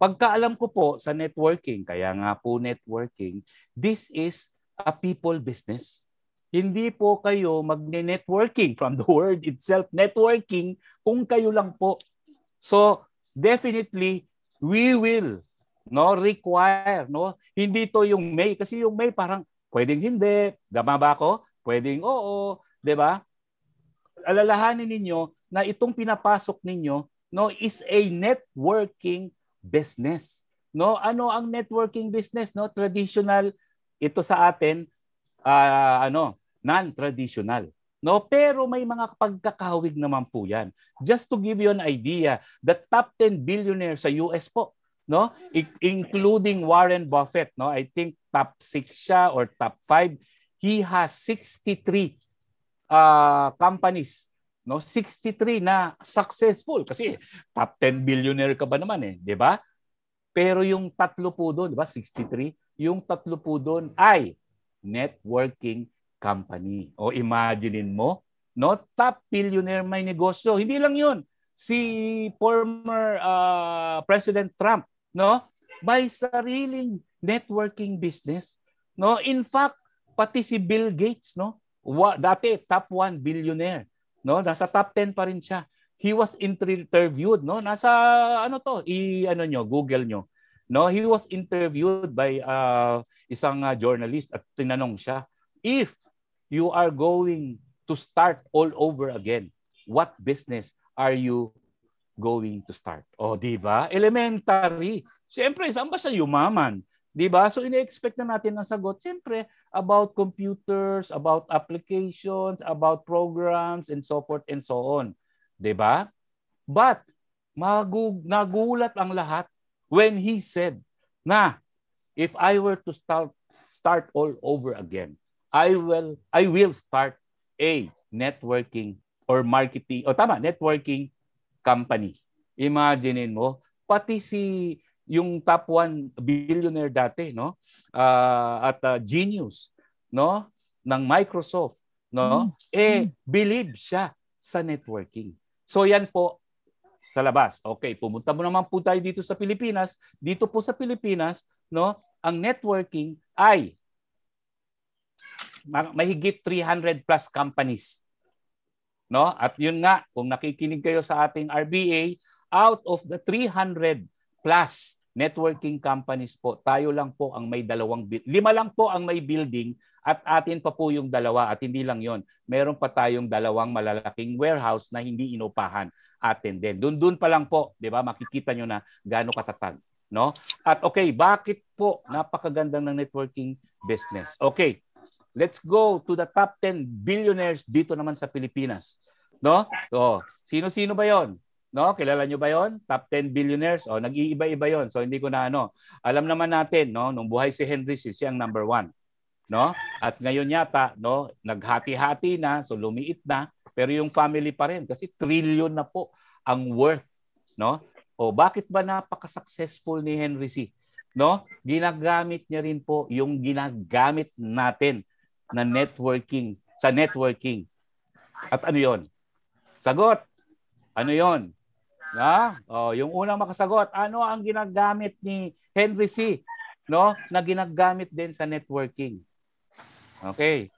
Pagkaalam ko po sa networking, kaya nga po networking, this is a people business hindi po kayo magne-networking from the word itself, networking, kung kayo lang po. So, definitely, we will no require no? Hindi to yung may kasi yung may parang pwedeng hindi. Gama ba ako? Pwedeng oo. 'di ba? Alalahanin ninyo na itong pinapasok ninyo no is a networking business. No ano ang networking business no? Traditional ito sa atin uh, ano non-traditional. No, pero may mga pagkakawig naman po 'yan. Just to give you an idea, the top 10 billionaires sa US po, no? I- including Warren Buffett, no? I think top 6 siya or top 5. He has 63 uh, companies, no? 63 na successful kasi top 10 billionaire ka ba naman eh, 'di ba? Pero yung tatlo po doon, 'di ba? 63, yung tatlo po doon ay networking company. O imaginein mo, no? Top billionaire may negosyo. Hindi lang 'yun. Si former uh, President Trump, no? May sariling networking business, no? In fact, pati si Bill Gates, no? Dati top 1 billionaire, no? Nasa top 10 pa rin siya. He was interviewed, no? Nasa ano to? I ano nyo, Google nyo. No, he was interviewed by uh, isang uh, journalist at tinanong siya if you are going to start all over again. What business are you going to start? O, oh, di ba? Elementary. Siyempre, saan ba sa yumaman? Di ba? So, ine-expect na natin ang sagot. Siyempre, about computers, about applications, about programs, and so forth and so on. Di ba? But, magu- nagulat ang lahat when he said na if I were to start start all over again, I will I will start a networking or marketing o tama networking company. Imaginein mo, pati si yung top 1 billionaire dati, no? Uh, at uh, genius, no? ng Microsoft, no? Mm. Eh believe siya sa networking. So yan po sa labas. Okay, pumunta mo naman po tayo dito sa Pilipinas. Dito po sa Pilipinas, no, ang networking ay mahigit 300 plus companies. No? At yun nga, kung nakikinig kayo sa ating RBA, out of the 300 plus networking companies po, tayo lang po ang may dalawang, lima lang po ang may building at atin pa po yung dalawa at hindi lang yon. Meron pa tayong dalawang malalaking warehouse na hindi inupahan atin din. Doon doon pa lang po, 'di ba? Makikita nyo na gaano katatag, no? At okay, bakit po napakaganda ng networking business? Okay. Let's go to the top 10 billionaires dito naman sa Pilipinas. No? So, sino-sino ba 'yon? No, kilala nyo ba 'yon? Top 10 billionaires. Oh, nag-iiba-iba 'yon. So hindi ko na ano. Alam naman natin, no, nung buhay si Henry si siyang number one no? At ngayon yata, no, naghati-hati na, so lumiit na, pero yung family pa rin kasi trillion na po ang worth, no? O bakit ba napaka-successful ni Henry C? No? Ginagamit niya rin po yung ginagamit natin na networking sa networking. At ano 'yon? Sagot. Ano 'yon? Na? Oh, yung unang makasagot, ano ang ginagamit ni Henry C, no? Na ginagamit din sa networking. Okay.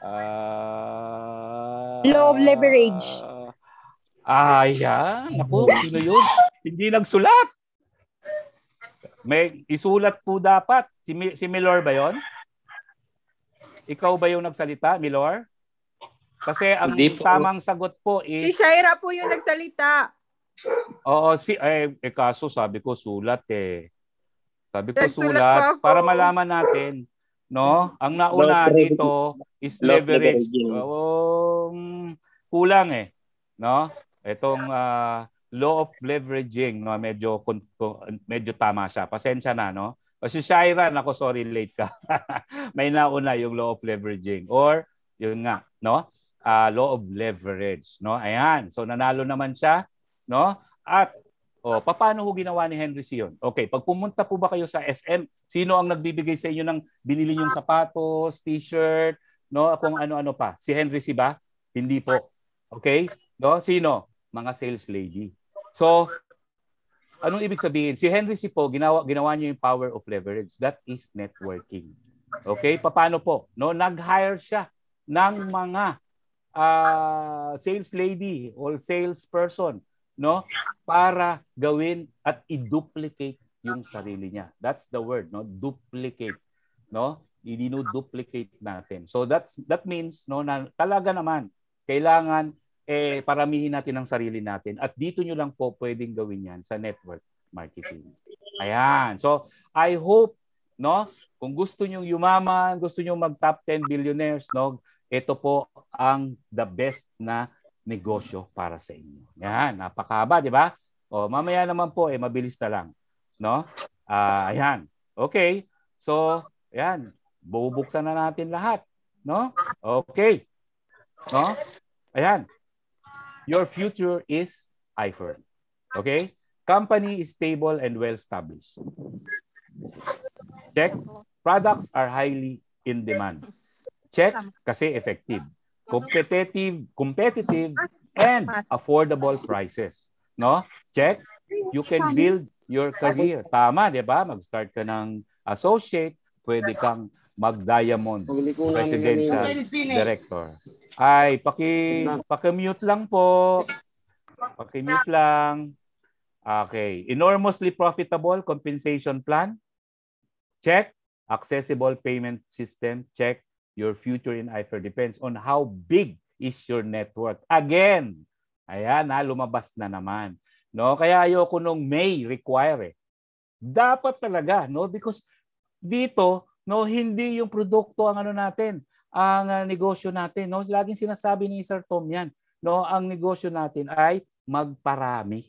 Uh, Law of leverage. Uh, ayan. Naku, sino yun? Hindi nagsulat. May isulat po dapat. Si, si Milor ba yon? Ikaw ba yung nagsalita, Milor? Kasi ang po. tamang sagot po is... Si Shaira po yung nagsalita. Oo, si eh, eh kaso sabi ko sulat eh. Sabi ko sulat para malaman natin no? Ang nauna dito is leverage. Um, kulang eh, no? Itong uh, law of leveraging, no, medyo medyo tama siya. Pasensya na, no? O si Shaira, nako sorry late ka. May nauna yung law of leveraging or yun nga, no? Uh, law of leverage, no? Ayan. So nanalo naman siya, no? At o, paano ho ginawa ni Henry yun? Okay, pag pumunta po ba kayo sa SM, sino ang nagbibigay sa inyo ng binili yung sapatos, t-shirt, no? Kung ano-ano pa. Si Henry C. ba? Hindi po. Okay? No? Sino? Mga sales lady. So, anong ibig sabihin? Si Henry C. po, ginawa, ginawa niya yung power of leverage. That is networking. Okay? Paano po? No? Nag-hire siya ng mga uh, sales lady or salesperson no para gawin at i-duplicate yung sarili niya that's the word no duplicate no i-duplicate natin so that's that means no na talaga naman kailangan eh paramihin natin ang sarili natin at dito nyo lang po pwedeng gawin yan sa network marketing ayan so i hope no kung gusto niyo yumaman gusto niyo mag top 10 billionaires no ito po ang the best na negosyo para sa inyo. Yan, napakahaba, di ba? O, mamaya naman po, eh, mabilis na lang. No? Uh, ayan. Okay. So, ayan. Bubuksan na natin lahat. No? Okay. No? Ayan. Your future is iFirm. Okay? Company is stable and well-established. Check. Products are highly in demand. Check kasi effective competitive, competitive and affordable prices. No? Check. You can build your career. Tama, 'di ba? Mag-start ka ng associate, pwede kang mag-diamond presidential director. Ay, paki paki-mute lang po. Paki-mute lang. Okay. Enormously profitable compensation plan. Check. Accessible payment system. Check your future in IFER depends on how big is your network. Again, ayan ha, lumabas na naman. No? Kaya ayoko nung may require eh. Dapat talaga, no? Because dito, no, hindi yung produkto ang ano natin, ang uh, negosyo natin, no? Laging sinasabi ni Sir Tom yan, no? Ang negosyo natin ay magparami.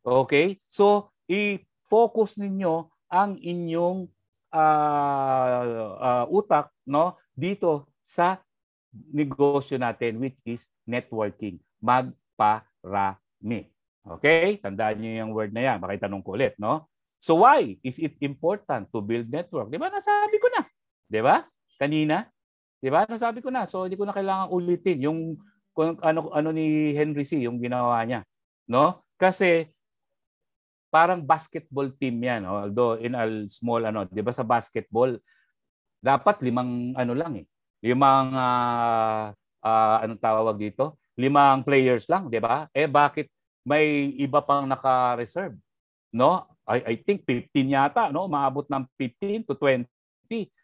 Okay? So, i-focus ninyo ang inyong uh, uh, utak no dito sa negosyo natin which is networking magparami. Okay? Tandaan niyo yung word na yan. Baka itanong ko ulit, no? So why is it important to build network? 'Di ba? Nasabi ko na. 'Di ba? Kanina. 'Di ba? Nasabi ko na. So hindi ko na kailangan ulitin yung kung ano ano ni Henry C yung ginawa niya, no? Kasi parang basketball team 'yan, although in a small ano, 'di ba sa basketball dapat limang ano lang eh. Limang uh, uh, anong tawag dito? Limang players lang, 'di ba? Eh bakit may iba pang naka-reserve? No? I, I think 15 yata, no? Maabot ng 15 to 20,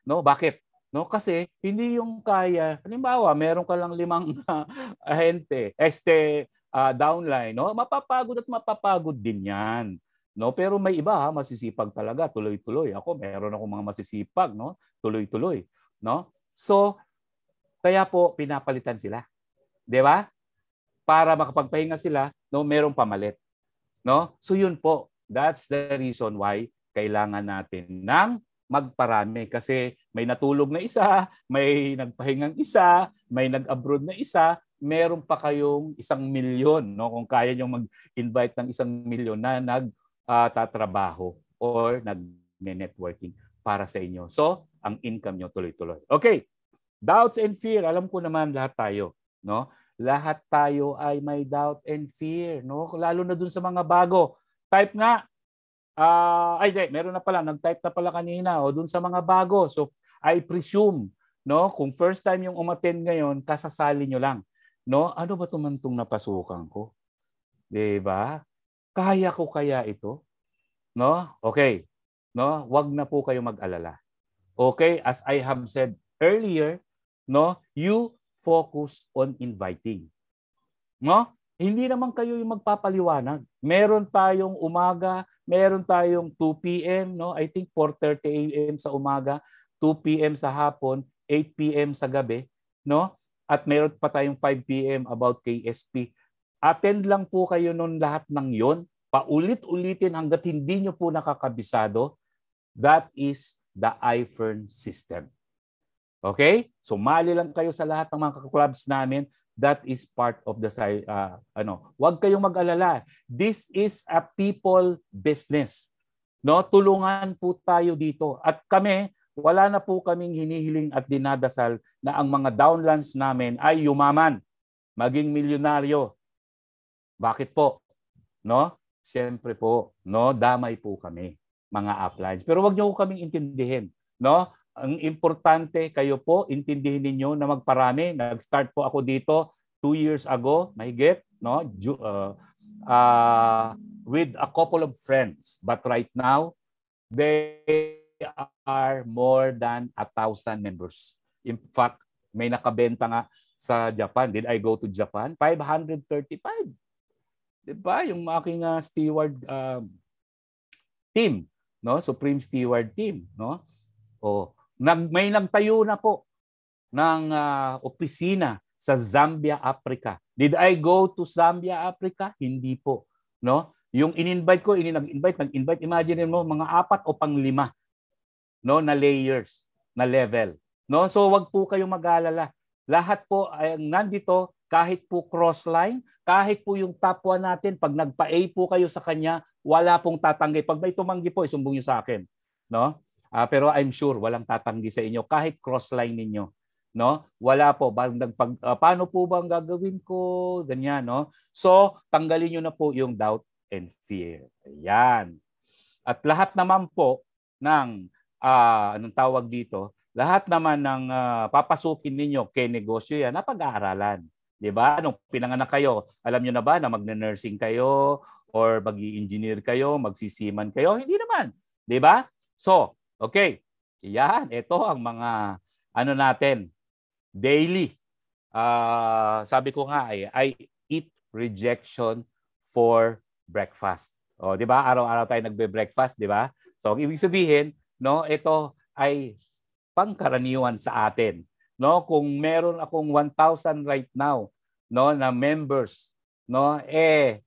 no? Bakit? No, kasi hindi yung kaya. Halimbawa, meron ka lang limang uh, ahente, este uh, downline, no? Mapapagod at mapapagod din 'yan. No, pero may iba ha, masisipag talaga, tuloy-tuloy. Ako, meron ako mga masisipag, no? Tuloy-tuloy, no? So, kaya po pinapalitan sila. 'Di ba? Para makapagpahinga sila, no, merong pamalit. No? So yun po, that's the reason why kailangan natin ng magparami kasi may natulog na isa, may nagpahingang isa, may nag-abroad na isa, meron pa kayong isang milyon no kung kaya niyo mag-invite ng isang milyon na nag uh, or nag-networking para sa inyo. So, ang income nyo tuloy-tuloy. Okay. Doubts and fear, alam ko naman lahat tayo, no? Lahat tayo ay may doubt and fear, no? Lalo na dun sa mga bago. Type nga. Uh, ay, di, meron na pala, nag-type na pala kanina o dun sa mga bago. So, I presume, no, kung first time yung umattend ngayon, kasasali nyo lang. No? Ano ba tumantong napasukan ko? 'Di ba? Kaya ko kaya ito? No? Okay. No? Wag na po kayo mag-alala. Okay, as I have said earlier, no, you focus on inviting. No? Hindi naman kayo yung magpapaliwanag. Meron tayong umaga, meron tayong 2 p.m., no? I think 4:30 a.m. sa umaga, 2 p.m. sa hapon, 8 p.m. sa gabi, no? At meron pa tayong 5 p.m. about KSP. Attend lang po kayo nun lahat ng yon, paulit-ulitin hanggat hindi nyo po nakakabisado. That is the iFern system. Okay? So mali lang kayo sa lahat ng mga clubs namin. That is part of the uh, ano. Huwag kayong mag-alala. This is a people business. No, tulungan po tayo dito. At kami, wala na po kaming hinihiling at dinadasal na ang mga downlands namin ay yumaman, maging milyonaryo, bakit po? No? Siyempre po, no, damay po kami mga uplines. Pero wag niyo kaming intindihin, no? Ang importante kayo po intindihin niyo na magparami. Nag-start po ako dito two years ago, mahigit, no? Uh, uh, with a couple of friends. But right now, they are more than a thousand members. In fact, may nakabenta nga sa Japan. Did I go to Japan? 535 'di ba? Yung aking uh, steward uh, team, no? Supreme Steward team, no? O nag may nagtayo na po ng uh, opisina sa Zambia, Africa. Did I go to Zambia, Africa? Hindi po, no? Yung in-invite ko, in-invite, nag-invite, imagine mo mga apat o panglima no na layers, na level. No? So wag po kayong mag-alala. Lahat po ay nandito kahit po cross-line, kahit po yung top 1 natin, pag nagpa-A po kayo sa kanya, wala pong tatanggi. Pag may tumanggi po, isumbong niyo sa akin. No? Uh, pero I'm sure walang tatanggi sa inyo kahit cross-line ninyo. No? Wala po. Pag, uh, paano po bang gagawin ko? Ganyan. No? So, tanggalin niyo na po yung doubt and fear. Ayan. At lahat naman po ng, uh, anong tawag dito, lahat naman ng uh, papasukin ninyo kay negosyo yan, napag-aaralan. 'Di ba? Nung pinanganak kayo, alam niyo na ba na magne-nursing kayo or magi-engineer kayo, magsisiman kayo? Hindi naman. 'Di ba? So, okay. Yan, ito ang mga ano natin daily. Uh, sabi ko nga ay I eat rejection for breakfast. O, 'di ba? Araw-araw tayo nagbe-breakfast, 'di ba? So, ibig sabihin, no, ito ay pangkaraniwan sa atin no kung meron akong 1,000 right now no na members no eh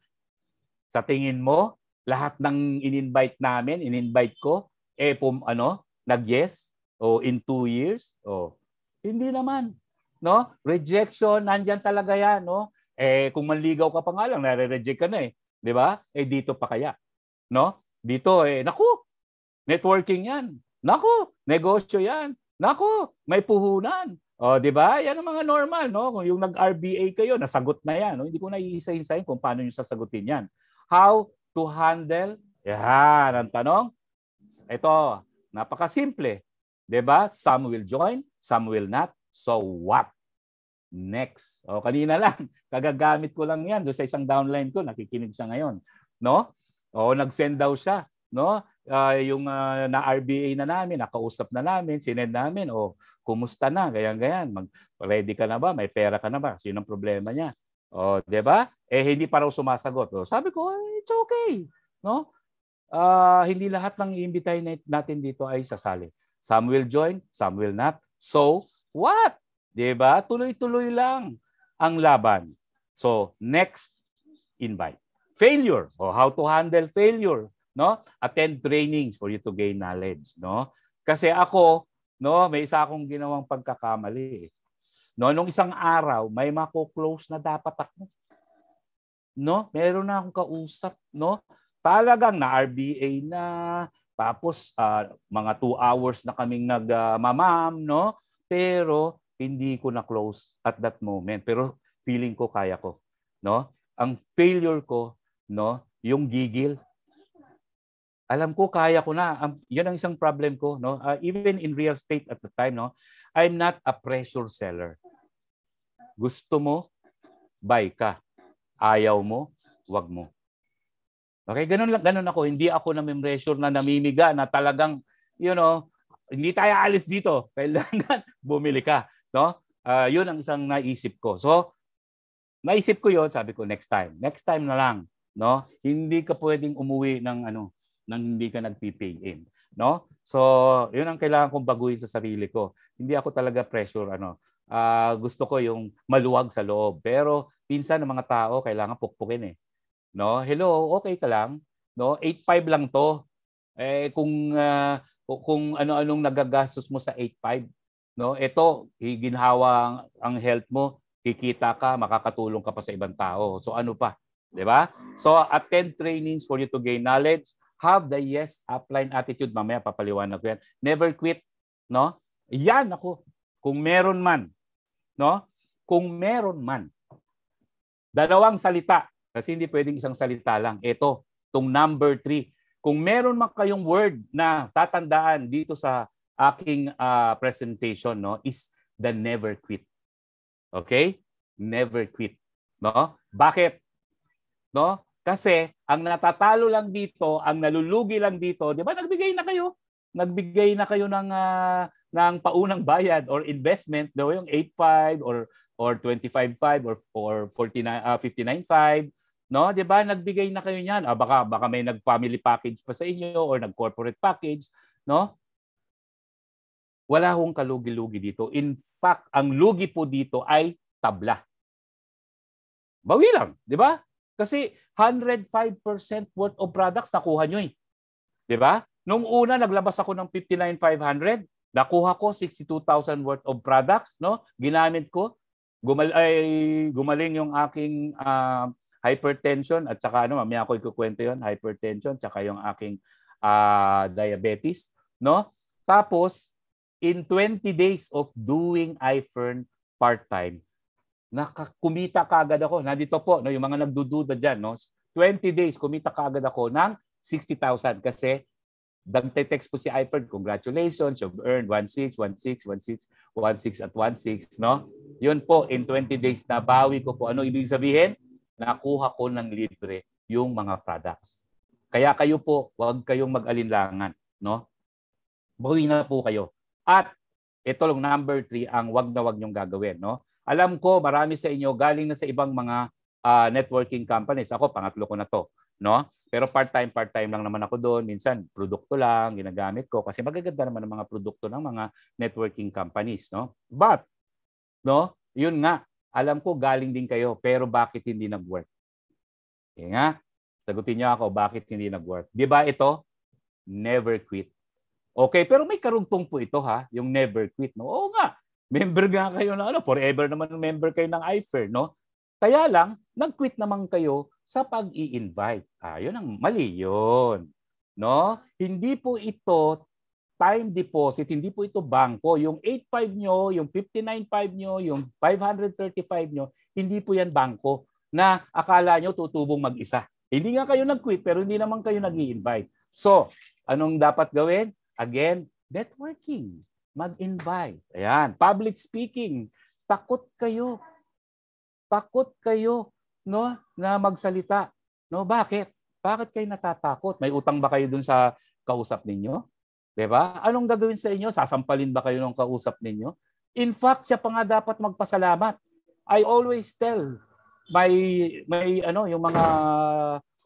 sa tingin mo lahat ng in-invite namin in-invite ko eh pum, ano nag-yes o in two years o hindi naman no rejection nandiyan talaga yan no Eh kung manligaw ka pa nga lang, nare-reject ka na eh. 'Di ba? Eh dito pa kaya. No? Dito eh naku. Networking 'yan. Naku, negosyo 'yan. Naku, may puhunan. Oh, 'di ba? Yan ang mga normal, no? Kung yung nag-RBA kayo, nasagot na 'yan, no? Hindi ko na iisa-isahin kung paano niyo sasagutin 'yan. How to handle? Yan ang tanong. Ito, napakasimple. ba? Some will join, some will not. So what? Next. O kanina lang, kagagamit ko lang 'yan do sa isang downline ko, nakikinig siya ngayon, no? O nag-send daw siya, no? Uh, yung uh, na RBA na namin, nakausap na namin, sinend namin, o kumusta na, ganyan ganyan, mag ready ka na ba? May pera ka na ba? Sino ang problema niya? O, 'di ba? Eh hindi pa raw sumasagot. O, sabi ko, it's okay, no? Uh, hindi lahat ng iimbitahin natin dito ay sasali. Some will join, some will not. So, what? 'Di ba? Tuloy-tuloy lang ang laban. So, next invite. Failure or how to handle failure, no? Attend trainings for you to gain knowledge, no? Kasi ako, no, may isa akong ginawang pagkakamali. No, nung isang araw, may mako-close na dapat ako. No, meron na akong kausap, no? Talagang na RBA na, tapos uh, mga two hours na kaming nagmamam, uh, no? Pero hindi ko na close at that moment. Pero feeling ko kaya ko, no? Ang failure ko, no, yung gigil. Alam ko kaya ko na. Um, 'Yun ang isang problem ko, no? Uh, even in real estate at the time, no, I'm not a pressure seller. Gusto mo, buy ka. Ayaw mo, wag mo. Okay, ganun lang ganun ako. Hindi ako na pressure na namimiga na talagang you know, hindi tayo alis dito. Kailangan bumili ka, no? Uh, 'yun ang isang naisip ko. So, naisip ko 'yon, sabi ko next time. Next time na lang, no? Hindi ka pwedeng umuwi ng ano, nang hindi ka nag-pay in, no? So, 'yun ang kailangan kong baguhin sa sarili ko. Hindi ako talaga pressure ano. Uh, gusto ko yung maluwag sa loob. Pero pinsan ng mga tao kailangan pukpukin eh no? Hello, okay ka lang? No? 8.5 lang 'to. Eh kung uh, kung ano-anong nagagastos mo sa 8.5, no? Ito, ginhawa ang, ang health mo, kikita ka, makakatulong ka pa sa ibang tao. So ano pa? 'Di ba? So attend trainings for you to gain knowledge. Have the yes upline attitude. Mamaya papaliwanag ko yan. Never quit, no? Yan ako. Kung meron man, no? Kung meron man. Dalawang salita kasi hindi pwedeng isang salita lang. Ito, tong number three. Kung meron man kayong word na tatandaan dito sa aking uh, presentation, no, is the never quit. Okay? Never quit. No? Bakit? No? Kasi ang natatalo lang dito, ang nalulugi lang dito, 'di ba? Nagbigay na kayo. Nagbigay na kayo ng uh, ng paunang bayad or investment, 'di ba? Yung 8.5 or or 25.5 or or 49 uh, 59.5 No, 'di ba? Nagbigay na kayo niyan. Ah, baka baka may nag-family package pa sa inyo or nag-corporate package, no? Wala hong kalugi-lugi dito. In fact, ang lugi po dito ay tabla. Bawi lang, 'di ba? Kasi 105% worth of products nakuha nyo eh. 'Di ba? Nung una naglabas ako ng 59,500, nakuha ko 62,000 worth of products, no? Ginamit ko. Gumal ay gumaling yung aking uh, hypertension at saka ano, mamaya ako ikukwento 'yon, hypertension tsaka yung aking uh, diabetes, no? Tapos in 20 days of doing iFern part-time, nakakumita kaagad ako. Nandito po, no, yung mga nagdududa diyan, no? 20 days kumita kaagad ako ng 60,000 kasi nagte-text po si iFern, congratulations, you've earned 16, 16, 16, 16 at 16, no? Yun po, in 20 days na bawi ko po. Ano ibig sabihin? Nakuha ko ng libre yung mga products. Kaya kayo po, huwag kayong mag-alinlangan. No? Bawi na po kayo. At ito lang number three, ang wag na wag niyong gagawin. No? Alam ko, marami sa inyo galing na sa ibang mga uh, networking companies. Ako, pangatlo ko na to. No? Pero part-time, part-time lang naman ako doon. Minsan, produkto lang, ginagamit ko. Kasi magaganda naman ang mga produkto ng mga networking companies. No? But, no, yun nga, alam ko galing din kayo, pero bakit hindi nag-work? Okay nga, sagutin niyo ako, bakit hindi nag-work? Di ba ito? Never quit. Okay, pero may karugtong po ito ha, yung never quit. No? Oo nga, member nga kayo na ano, forever naman member kayo ng IFER, no? Kaya lang, nag-quit naman kayo sa pag-i-invite. Ah, yun ang mali yun. No? Hindi po ito time deposit, hindi po ito bangko. Yung 85 nyo, yung 595 nyo, yung 535 nyo, hindi po yan bangko na akala nyo tutubong mag-isa. Hindi nga kayo nag-quit pero hindi naman kayo nag invite So, anong dapat gawin? Again, networking. Mag-invite. Ayan. Public speaking. Takot kayo. Takot kayo no, na magsalita. No, bakit? Bakit kayo natatakot? May utang ba kayo dun sa kausap ninyo? 'Di ba? Anong gagawin sa inyo? Sasampalin ba kayo ng kausap ninyo? In fact, siya pa nga dapat magpasalamat. I always tell my may ano yung mga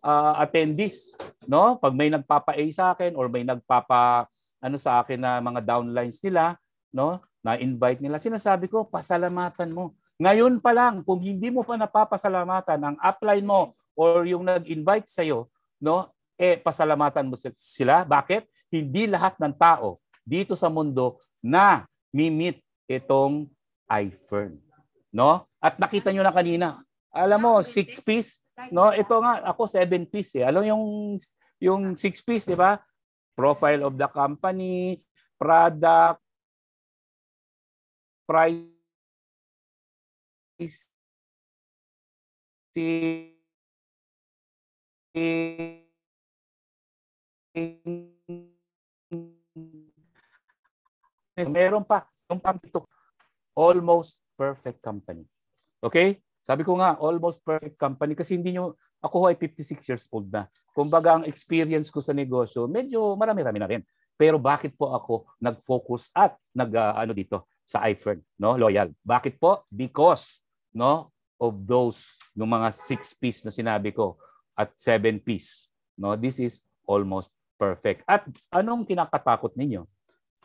uh, attendees, no? Pag may nagpapa-A sa akin or may nagpapa ano sa akin na mga downlines nila, no? Na invite nila, sinasabi ko, pasalamatan mo. Ngayon pa lang, kung hindi mo pa napapasalamatan ang upline mo or yung nag-invite sa iyo, no? Eh pasalamatan mo sila. Bakit? Hindi lahat ng tao dito sa mundo na mimit itong iFern. No? At nakita nyo na kanina, alam mo, six piece, no? Ito nga, ako seven piece eh. Alam yung yung six piece, di ba? Profile of the company, product, price, meron pa yung pampito almost perfect company. Okay? Sabi ko nga, almost perfect company kasi hindi nyo, ako ay 56 years old na. Kumbaga ang experience ko sa negosyo, medyo marami-rami na rin. Pero bakit po ako nag-focus at nag uh, ano dito sa iFern, no? Loyal. Bakit po? Because no of those ng mga six piece na sinabi ko at seven piece, no? This is almost perfect. At anong kinakatakot ninyo?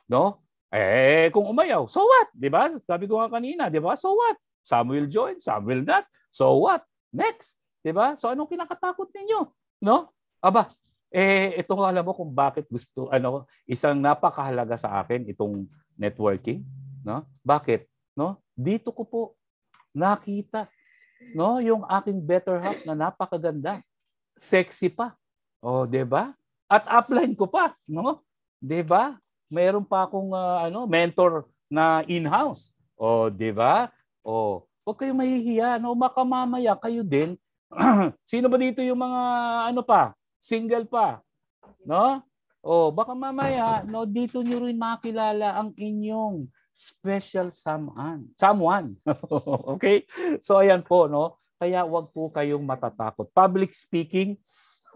No? Eh, kung umayaw, so what? Di ba? Sabi ko nga kanina, di ba? So what? Samuel join, Samuel not. So what? Next. Di ba? So anong kinakatakot ninyo? No? Aba, eh, ito nga alam mo kung bakit gusto, ano, isang napakahalaga sa akin itong networking. No? Bakit? No? Dito ko po nakita no yung aking better half na napakaganda sexy pa oh 'di ba at upline ko pa no 'di ba mayroon pa akong uh, ano, mentor na in-house. O, di ba? O, huwag kayong mahihiya. No? Baka mamaya kayo din. Sino ba dito yung mga ano pa? Single pa. No? O, baka mamaya, no, dito niyo rin makilala ang inyong special someone. Someone. okay? So ayan po, no? Kaya wag po kayong matatakot. Public speaking,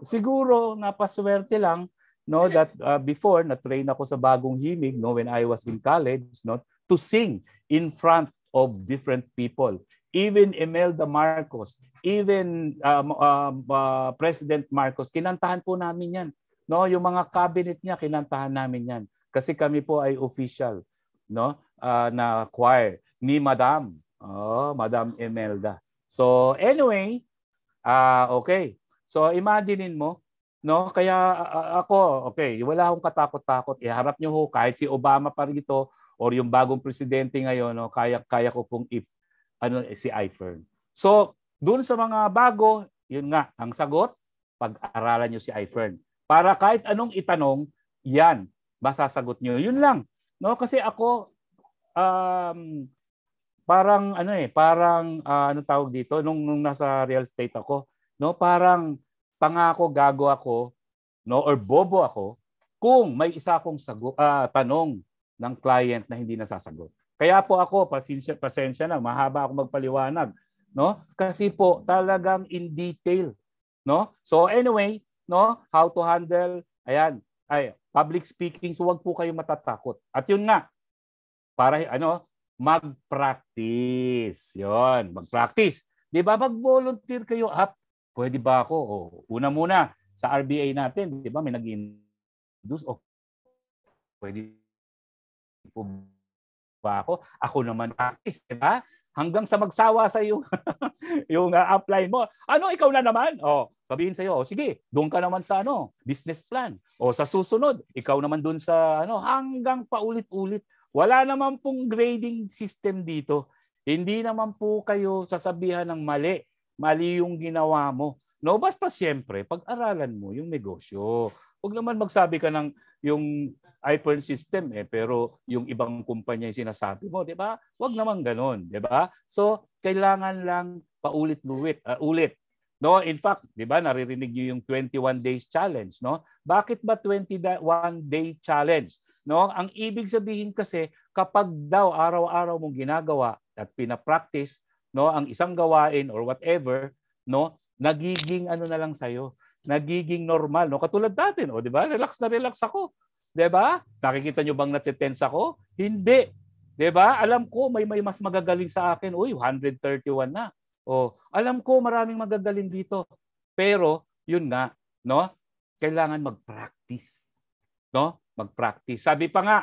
siguro napaswerte lang no that uh, before na train ako sa bagong himig no when I was in college no to sing in front of different people. Even Imelda Marcos even um, um, uh, President Marcos kinantahan po namin yan no? Yung mga cabinet niya kinantahan namin yan. Kasi kami po ay official no? Uh, na choir ni Madam. Oh Madam Imelda. So anyway uh, okay so imaginein mo No? Kaya ako, okay, wala akong katakot-takot. Iharap niyo ho kahit si Obama pa rito or yung bagong presidente ngayon, no, kaya kaya ko pong if ano si iFern. So, doon sa mga bago, yun nga, ang sagot, pag-aralan niyo si iFern. Para kahit anong itanong, yan, masasagot niyo. Yun lang. No, kasi ako um, parang ano eh, parang uh, ano tawag dito nung nung nasa real estate ako, no, parang pangako gago ako no or bobo ako kung may isa akong sagot, uh, tanong ng client na hindi nasasagot. Kaya po ako, pasensya, pasensya na, mahaba ako magpaliwanag. No? Kasi po, talagang in detail. No? So anyway, no, how to handle, ayan, ay, public speaking, so wag po kayo matatakot. At yun nga, para ano, mag-practice. Yun, mag-practice. 'Di ba? Mag-volunteer kayo. Ah, Pwede ba ako? O, una muna, sa RBA natin, di ba, may nag-induce. O, pwede po ba ako? Ako naman practice, di ba? Hanggang sa magsawa sa yung, yung uh, upline mo. Ano, ikaw na naman? O, sabihin sa'yo, o sige, doon ka naman sa ano, business plan. O sa susunod, ikaw naman doon sa ano, hanggang paulit-ulit. Wala naman pong grading system dito. Hindi naman po kayo sasabihan ng mali. Mali yung ginawa mo. No, basta siyempre, pag-aralan mo yung negosyo. Huwag naman magsabi ka ng yung iPhone system eh pero yung ibang kumpanya yung sinasabi mo, 'di ba? Huwag naman ganoon, 'di ba? So, kailangan lang paulit-ulit, uh, ulit. No, in fact, 'di ba, naririnig niyo yung 21 days challenge, no? Bakit ba 21 day challenge? No, ang ibig sabihin kasi kapag daw araw-araw mong ginagawa at pina-practice, no, ang isang gawain or whatever, no, nagiging ano na lang sa'yo, nagiging normal. No? Katulad natin, oh, di ba? Relax na relax ako. Di ba? Nakikita nyo bang natitense ako? Hindi. Di ba? Alam ko may may mas magagaling sa akin. Uy, 131 na. Oh, alam ko maraming magagaling dito. Pero yun nga, no? Kailangan mag-practice. No? Mag-practice. Sabi pa nga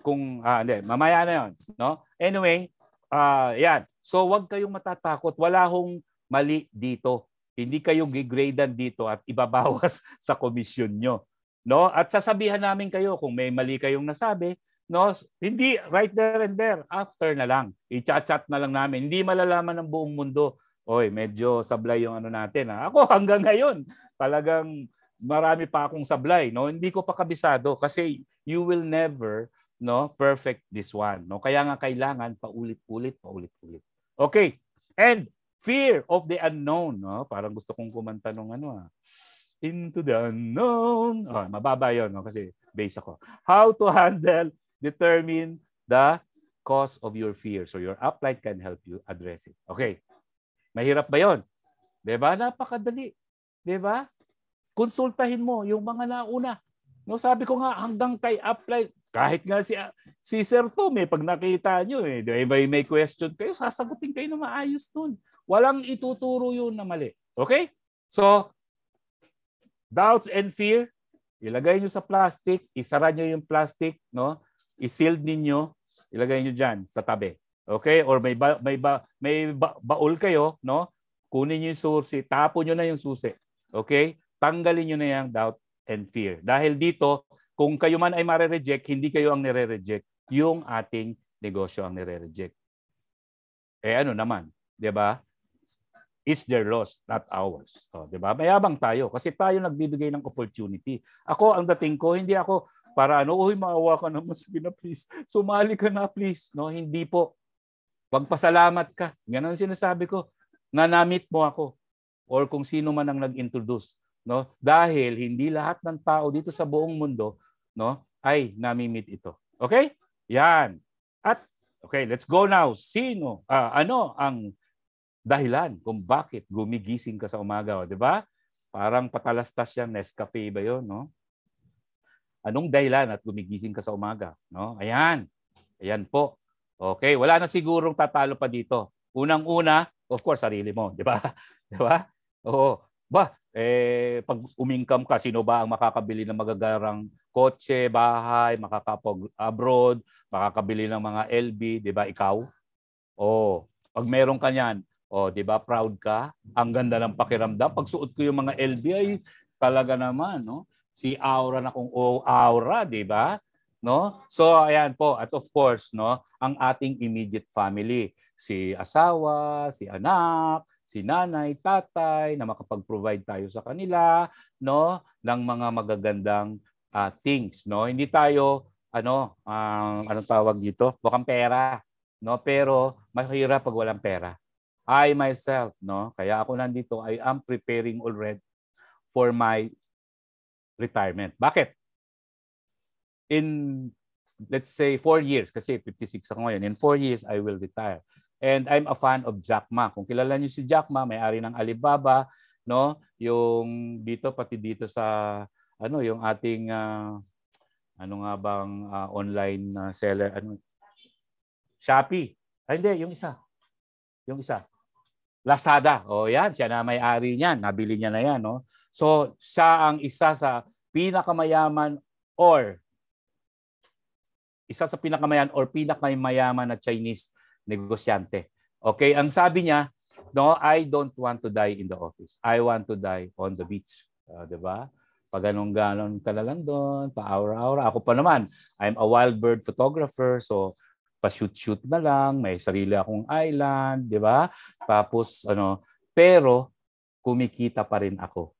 kung ah, hindi, mamaya na 'yon, no? Anyway, uh, yan. So wag kayong matatakot. Wala hong mali dito. Hindi kayo gigradean dito at ibabawas sa komisyon nyo. No? At sasabihan namin kayo kung may mali kayong nasabi, no? Hindi right there and there, after na lang. I-chat-chat na lang namin. Hindi malalaman ng buong mundo. Oy, medyo sablay yung ano natin. Ha? Ako hanggang ngayon, talagang marami pa akong sablay, no? Hindi ko pa kabisado kasi you will never no perfect this one, no? Kaya nga kailangan paulit-ulit, paulit-ulit. Okay. And Fear of the unknown. No? Parang gusto kong kumanta nung ano ah. Into the unknown. Oh, mababa yun no? kasi base ako. How to handle, determine the cause of your fear. So your uplight can help you address it. Okay. Mahirap ba yon? 'Di ba? Napakadali. 'Di ba? Konsultahin mo yung mga nauna. No, sabi ko nga hanggang kay uplight kahit nga si si Sir Tom eh, pag nakita nyo eh, may, may question kayo, sasagutin kayo na maayos nun. Walang ituturo yun na mali. Okay? So, doubts and fear, ilagay nyo sa plastic, isara nyo yung plastic, no? I-sealed ninyo, ilagay nyo dyan sa tabi. Okay? Or may ba, may ba, may ba, baul kayo, no? Kunin nyo yung susi, tapon nyo na yung susi. Okay? Tanggalin nyo na yung doubt and fear. Dahil dito, kung kayo man ay mare-reject, hindi kayo ang nire-reject. Yung ating negosyo ang nire-reject. Eh ano naman, 'di ba? is their loss, not ours. O, di ba? Mayabang tayo kasi tayo nagbibigay ng opportunity. Ako, ang dating ko, hindi ako para ano, uy, maawa ka naman, sige na please. Sumali ka na please. No, hindi po. Pagpasalamat ka. Ganun sinasabi ko. Nanamit mo ako or kung sino man ang nag-introduce. No? Dahil hindi lahat ng tao dito sa buong mundo no, ay namimit ito. Okay? Yan. At okay, let's go now. Sino, uh, ano ang dahilan kung bakit gumigising ka sa umaga, di ba? Parang patalastas yan, Nescafe ba 'yon, no? Anong dahilan at gumigising ka sa umaga, no? Ayan. Ayan po. Okay, wala na sigurong tatalo pa dito. Unang-una, of course, sarili mo, di ba? Di ba? Oo. Ba, eh, pag umingkam ka, sino ba ang makakabili ng magagarang kotse, bahay, makakapag abroad, makakabili ng mga LB, di ba? Ikaw? Oh, pag meron ka niyan, oh, 'di ba? Proud ka. Ang ganda ng pakiramdam. Pag suot ko yung mga LBI, talaga naman, no? Si aura na kung oh, aura, 'di ba? No? So ayan po at of course, no, ang ating immediate family, si asawa, si anak, si nanay, tatay na makapag-provide tayo sa kanila, no, ng mga magagandang uh, things, no? Hindi tayo ano, ang uh, anong tawag dito? Bukang pera, no? Pero mahirap pag walang pera. I myself, no? Kaya ako nandito, I am preparing already for my retirement. Bakit? In, let's say, four years, kasi 56 ako ngayon, in four years, I will retire. And I'm a fan of Jack Ma. Kung kilala niyo si Jack Ma, may-ari ng Alibaba, no? Yung dito, pati dito sa, ano, yung ating, uh, ano nga bang uh, online uh, seller, ano, Shopee. Ay, hindi, yung isa. Yung isa. Lazada. O yan, siya na may-ari niyan. Nabili niya na yan. No? So, siya ang isa sa pinakamayaman or isa sa pinakamayaman or pinakamayaman na Chinese negosyante. Okay, ang sabi niya, no, I don't want to die in the office. I want to die on the beach. Uh, 'di ba? Pag ganun ganon ka na lang doon, pa aura-aura. Ako pa naman, I'm a wild bird photographer, so pa-shoot-shoot na lang, may sarili akong island, di ba? Tapos ano, pero kumikita pa rin ako.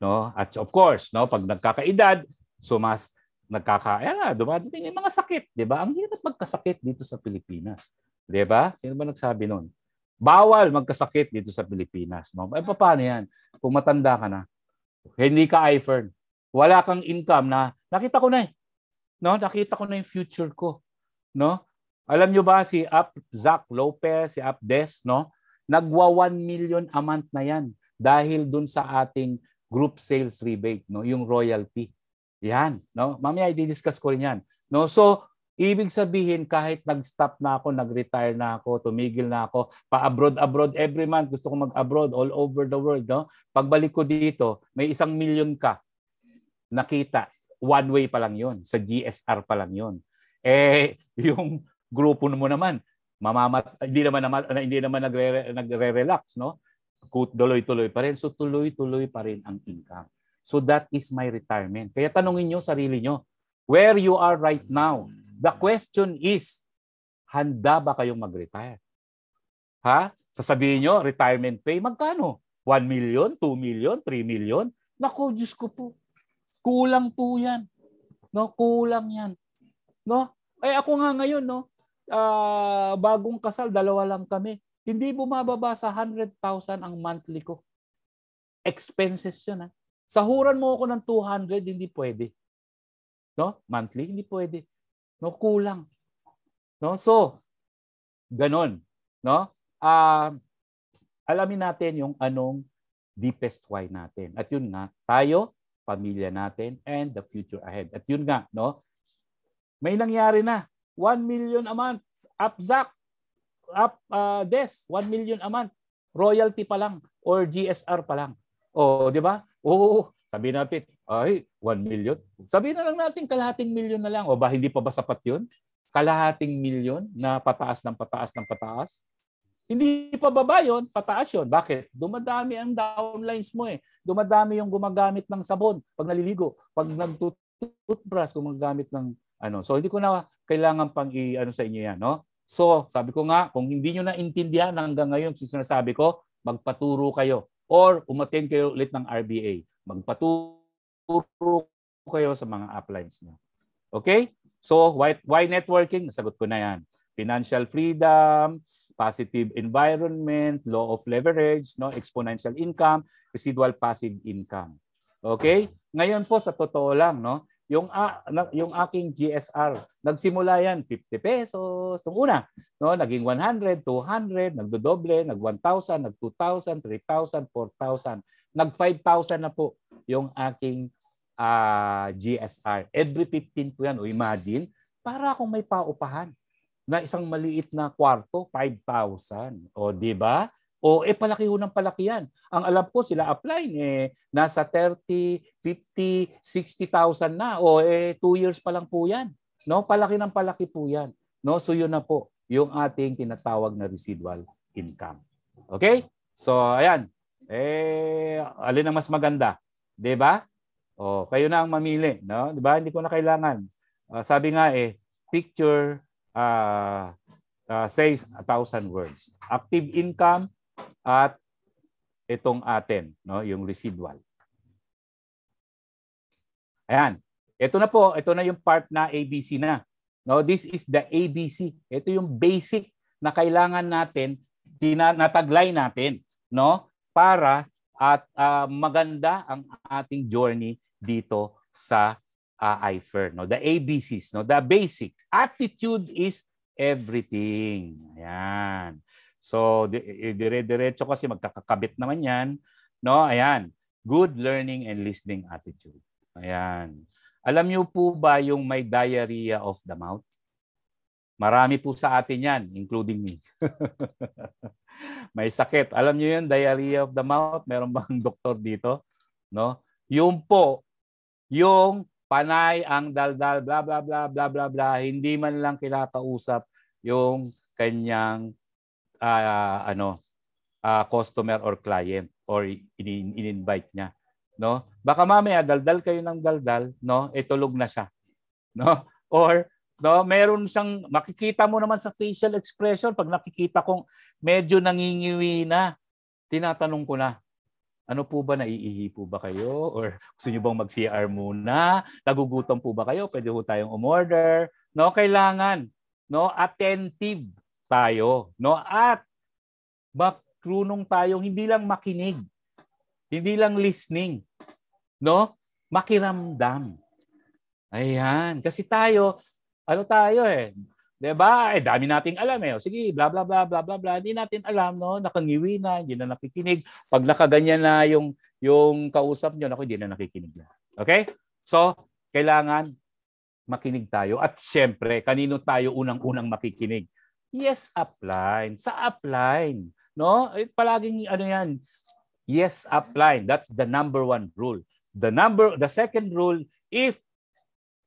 No? At of course, no, pag nagkakaedad, sumas nagkaka na, dumadating yung mga sakit, 'di ba? Ang hirap magkasakit dito sa Pilipinas. 'Di ba? Sino ba nagsabi noon? Bawal magkasakit dito sa Pilipinas, no? Eh paano 'yan? Kung matanda ka na, hindi ka iPhone, wala kang income na nakita ko na eh. No, nakita ko na yung future ko, no? Alam nyo ba si Up Zach Lopez, si Up Des, no? Nagwa 1 million a month na yan dahil dun sa ating group sales rebate, no? Yung royalty. Yan, no? Mamaya i-discuss ko rin yan. No? So, ibig sabihin kahit nag-stop na ako, nag-retire na ako, tumigil na ako, pa-abroad-abroad every month, gusto ko mag-abroad all over the world, no? Pagbalik ko dito, may isang million ka nakita. One way pa lang 'yon, sa GSR pa lang 'yon. Eh yung grupo mo naman, mamamat hindi naman naman hindi naman nagre, nagre-relax, no? Tuloy-tuloy pa rin. So tuloy-tuloy pa rin ang income. So that is my retirement. Kaya tanungin nyo sarili nyo, where you are right now. The question is, handa ba kayong mag-retire? Ha? Sasabihin nyo, retirement pay, magkano? 1 million, 2 million, 3 million? Nako, Diyos ko po. Kulang po yan. No, kulang yan. No? Eh ako nga ngayon, no, uh, bagong kasal, dalawa lang kami. Hindi bumababa sa 100,000 ang monthly ko. Expenses yun. Ha? Sahuran mo ako ng 200, hindi pwede. No? Monthly, hindi pwede. No, kulang. No? So, ganun. No? Uh, alamin natin yung anong deepest why natin. At yun nga, tayo, pamilya natin, and the future ahead. At yun nga, no? May nangyari na. 1 million a month. Up Zach. Up uh, Des. 1 million a month. Royalty pa lang or GSR pa lang. O, di ba? Oo, sabi natin, ay, 1 million. Sabi na lang natin kalahating milyon na lang. O ba, hindi pa ba sapat yun? Kalahating milyon na pataas ng pataas ng pataas? Hindi pa baba yun, pataas yun. Bakit? Dumadami ang downlines mo eh. Dumadami yung gumagamit ng sabon pag naliligo. Pag nagtututbrush, gumagamit ng ano. So hindi ko na kailangan pang i-ano sa inyo yan. No? So sabi ko nga, kung hindi nyo naintindihan hanggang ngayon sinasabi ko, magpaturo kayo or umattend kayo ulit ng RBA. Magpaturo kayo sa mga uplines niyo. Okay? So, why, why networking? Nasagot ko na yan. Financial freedom, positive environment, law of leverage, no, exponential income, residual passive income. Okay? Ngayon po sa totoo lang, no, yung uh, yung aking GSR, nagsimula yan 50 pesos nung una, no? Naging 100, 200, nagdodoble, nag 1,000, nag 2,000, 3,000, 4,000, nag 5,000 na po yung aking uh, ah, GSR. Every 15 po yan, o imagine, para akong may paupahan na isang maliit na kwarto, 5,000. O di ba? O eh palaki ho ng palaki yan. Ang alam ko sila apply eh nasa 30, 50, 60,000 na. O eh 2 years pa lang po yan. No, palaki ng palaki po yan. No, so yun na po yung ating tinatawag na residual income. Okay? So ayan. Eh alin ang mas maganda? 'Di ba? O kayo na ang mamili, no? 'Di ba? Hindi ko na kailangan. Uh, sabi nga eh picture uh, uh, says a thousand words. Active income at itong atin, no, yung residual. Ayan. Ito na po, ito na yung part na ABC na. No, this is the ABC. Ito yung basic na kailangan natin tinataglay natin, no? Para at uh, maganda ang ating journey dito sa uh, IFER, no? The ABCs, no? The basic. Attitude is everything. Ayan. So, eh, dire-diretso kasi magkakakabit naman yan. No? Ayan. Good learning and listening attitude. Ayan. Alam niyo po ba yung may diarrhea of the mouth? Marami po sa atin yan, including me. may sakit. Alam niyo yun, diarrhea of the mouth? Meron bang doktor dito? No? Yung po, yung panay ang daldal, bla bla bla bla bla bla, hindi man lang kinakausap yung kanyang uh, ano uh, customer or client or in-invite niya no baka mamaya daldal kayo ng daldal no itulog na siya no or No, meron siyang makikita mo naman sa facial expression pag nakikita kong medyo nangingiwi na. Tinatanong ko na, ano po ba naiihi po ba kayo or gusto niyo bang mag-CR muna? Nagugutom po ba kayo? Pwede po tayong umorder. No, kailangan no attentive tayo, no? At makrunong tayong hindi lang makinig, hindi lang listening, no? Makiramdam. Ayan, kasi tayo ano tayo eh. 'Di ba? Eh dami nating alam eh. Sige, bla bla bla bla bla bla. Hindi natin alam no, nakangiwi na, hindi na nakikinig. Pag nakaganyan na yung yung kausap niyo, nako hindi na nakikinig na. Okay? So, kailangan makinig tayo at siyempre, kanino tayo unang-unang makikinig? Yes, upline. Sa upline, no? Eh, palaging ano 'yan? Yes, upline. That's the number one rule. The number the second rule if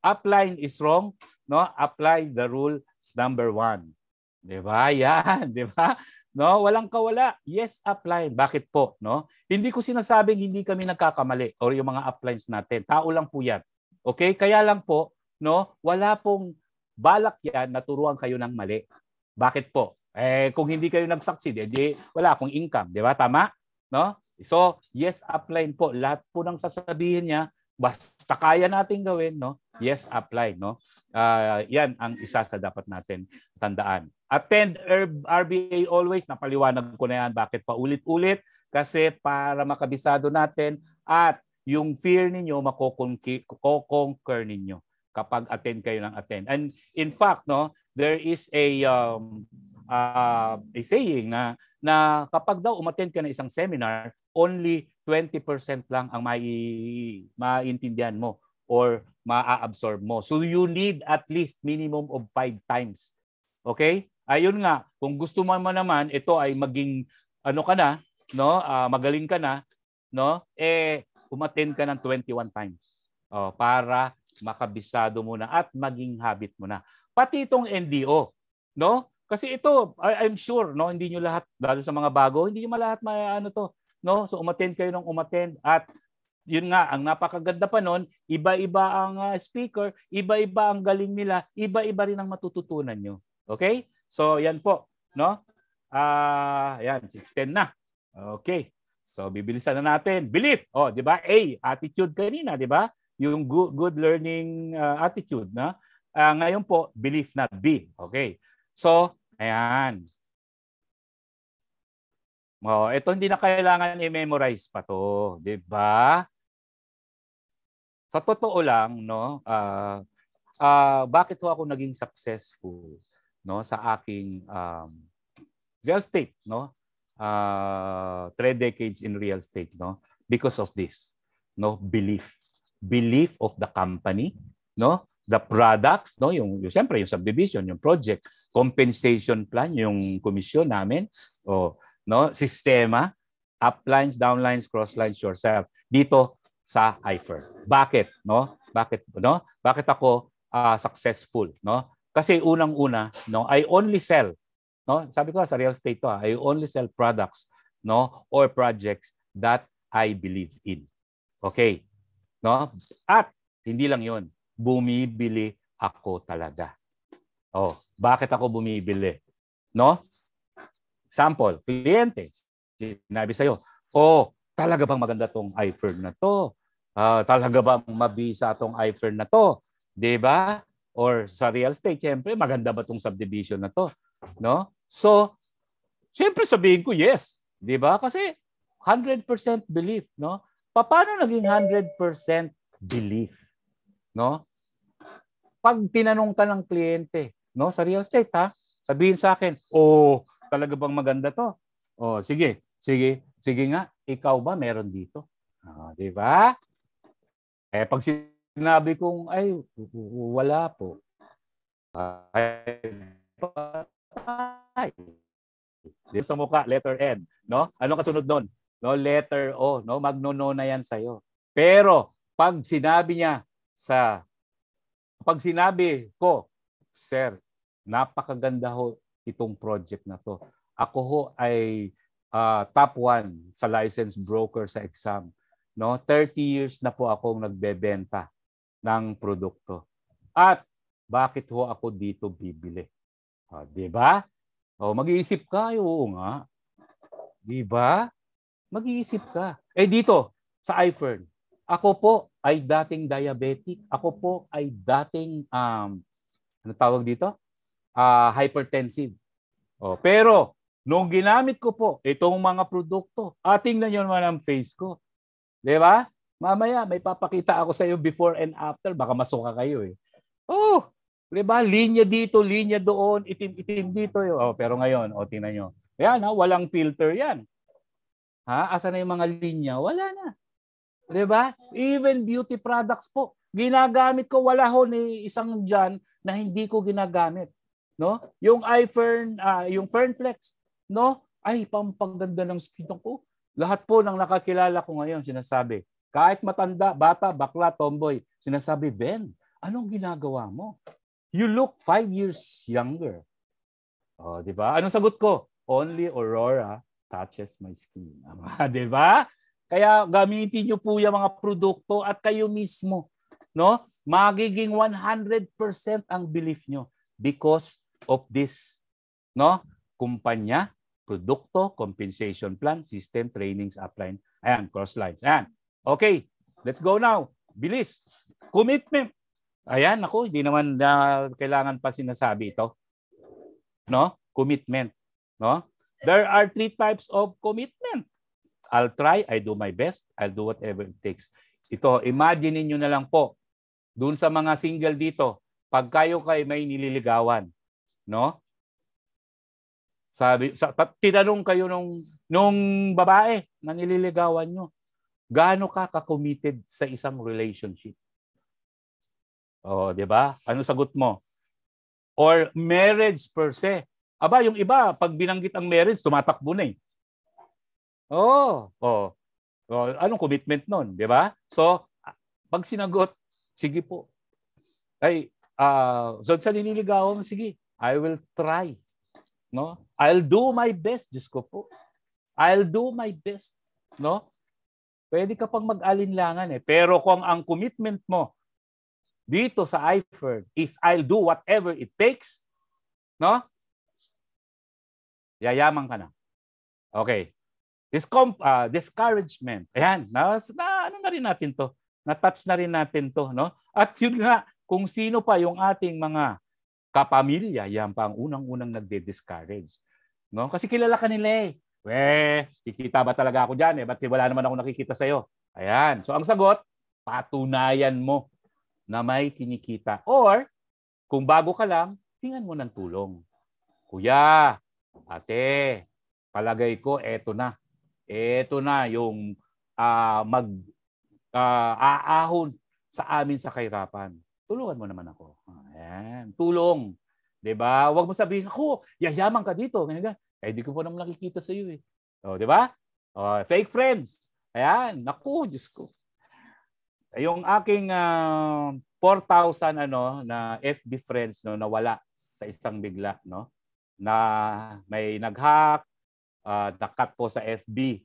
upline is wrong, no? Apply the rule number one. Di ba? Yan. Di ba? No, walang kawala. Yes, apply. Bakit po? No? Hindi ko sinasabing hindi kami nagkakamali or yung mga uplines natin. Tao lang po yan. Okay? Kaya lang po, no, wala pong balak yan na turuan kayo ng mali. Bakit po? Eh, kung hindi kayo nag-succeed, edi wala akong income. Di ba? Tama? No? So, yes, upline po. Lahat po ng sasabihin niya, basta kaya nating gawin, no? Yes, apply, no? Uh, yan ang isa sa dapat natin tandaan. Attend RBA always, napaliwanag ko na yan bakit pa ulit-ulit kasi para makabisado natin at yung fear ninyo mako-conquer ninyo kapag attend kayo ng attend. And in fact, no, there is a um, uh, a saying na na kapag daw umattend ka ng isang seminar, only 20% lang ang mai maintindihan mo or maa-absorb mo. So you need at least minimum of 5 times. Okay? Ayun nga, kung gusto mo naman ito ay maging ano ka na, no? Uh, magaling ka na, no? Eh umattend ka ng 21 times. Oh, para makabisado mo na at maging habit mo na. Pati itong NDO, no? Kasi ito, I, I'm sure, no, hindi niyo lahat, lalo sa mga bago, hindi niyo lahat may ano to, no? So umattend kayo ng umattend at yun nga, ang napakaganda pa noon, iba-iba ang uh, speaker, iba-iba ang galing nila, iba-iba rin ang matututunan nyo. Okay? So, yan po. No? Ah, uh, yan, 610 na. Okay. So, bibilisan na natin. Belief. Oh, 'di ba? A, attitude kanina, 'di ba? Yung good, good learning uh, attitude na. Uh, ngayon po, belief na B. Okay. So, ayan. Oh, ito hindi na kailangan i-memorize pa to, 'di ba? Sa totoo lang, no, uh, uh, bakit ho ako naging successful no sa aking um, real estate, no? Uh, three decades in real estate, no? Because of this, no, belief. Belief of the company, no? The products, no, yung, yung siyempre yung subdivision, yung project, compensation plan, yung komisyon namin, o no? Sistema, uplines, downlines, crosslines yourself. Dito sa IFER. Bakit, no? Bakit, no? Bakit ako uh, successful, no? Kasi unang-una, no, I only sell, no? Sabi ko sa real estate to, ha? Ah, I only sell products, no, or projects that I believe in. Okay? No? At hindi lang 'yon, bumibili ako talaga. Oh, bakit ako bumibili? No? Sample, kliyente. Sinabi sa'yo, oh, talaga bang maganda tong iFirm na to? Uh, talaga bang mabisa tong iFirm na to? ba? Or sa real estate, siyempre, maganda ba tong subdivision na to? No? So, siyempre sabihin ko yes. ba? Kasi 100% belief, no? Paano naging 100% belief? No? Pag tinanong ka ng kliyente, no, sa real estate ha, sabihin sa akin, "Oh, talaga bang maganda to? Oh, sige, sige, sige nga, ikaw ba meron dito? Oh, di ba? Eh, pag sinabi kong, ay, wala po. Ay, patay. Sa mukha, letter N. No? Ano kasunod nun? No, letter O. No? Magnono na yan sa'yo. Pero, pag sinabi niya sa, pag sinabi ko, Sir, napakaganda ho itong project na to. Ako ho ay uh, top one sa license broker sa exam. No, 30 years na po akong nagbebenta ng produkto. At bakit ho ako dito bibili? O, di ba? O, mag-iisip ka, oo nga. Di ba? Mag-iisip ka. Eh dito, sa iFern, ako po ay dating diabetic. Ako po ay dating, um, ano tawag dito? Uh, hypertensive. O, pero, nung ginamit ko po itong mga produkto, ah, tingnan nyo naman ang face ko. Di ba? Mamaya, may papakita ako sa iyo before and after. Baka masuka kayo eh. Oh, di ba? Linya dito, linya doon, itim-itim dito. Oh, pero ngayon, oh, tingnan nyo. Yan, ha, walang filter yan. Ha? Asa na yung mga linya? Wala na. 'Di ba? Even beauty products po. Ginagamit ko wala ho ni isang diyan na hindi ko ginagamit, no? Yung iFern, uh, yung Fernflex, no? Ay, pampaganda ng skin ko. Lahat po ng nakakilala ko ngayon sinasabi, kahit matanda, bata, bakla, tomboy, sinasabi, "Ben, anong ginagawa mo? You look five years younger." Oh, 'di ba? Anong sagot ko? Only Aurora touches my skin. Di ba? Kaya gamitin niyo po yung mga produkto at kayo mismo. No? Magiging 100% ang belief nyo because of this no kumpanya, produkto, compensation plan, system, trainings, upline. Ayan, cross lines. Ayan. Okay, let's go now. Bilis. Commitment. Ayan, ako, hindi naman na kailangan pa sinasabi ito. No? Commitment. No? There are three types of commitment. I'll try, I do my best, I'll do whatever it takes. Ito, imagine niyo na lang po, dun sa mga single dito, pag kayo kay may nililigawan, no? Sabi, sa, tinanong kayo nung, nung babae na nililigawan nyo, gaano ka ka-committed sa isang relationship? Oh, 'di ba? Ano sagot mo? Or marriage per se. Aba, yung iba, pag binanggit ang marriage, tumatakbo na eh. Oh, oh. oh. Anong commitment nun? Di ba? So, pag sinagot, sige po. Ay, uh, so sa nililigawan, sige, I will try. No? I'll do my best, Diyos ko po. I'll do my best. No? Pwede ka pang mag-alinlangan eh. Pero kung ang commitment mo dito sa IFER is I'll do whatever it takes, no? yayaman ka na. Okay. Discom uh, discouragement. Ayan, na, na ano na rin natin 'to. Na-touch na rin natin 'to, no? At yun nga, kung sino pa yung ating mga kapamilya, yan pa ang unang-unang nagde-discourage. No? Kasi kilala ka nila eh. Weh, kikita ba talaga ako diyan eh? Ba't wala naman ako nakikita sa iyo? Ayan. So ang sagot, patunayan mo na may kinikita. Or, kung bago ka lang, hingan mo ng tulong. Kuya, Ate, palagay ko eto na. Eto na yung uh, mag uh, aahon sa amin sa kahirapan. Tulungan mo naman ako. Ayan. Tulong. ba? Huwag mo sabihin, "Ako, yayaman ka dito." Ganyan. Eh di ko pa naman nakikita sa iyo eh. Oh, 'di ba? Oh, fake friends. Ayan, naku, Diyos ko. Yung aking uh, ah, 4,000 ano na FB friends no nawala sa isang bigla no na may nag-hack, uh, nakat po sa FB,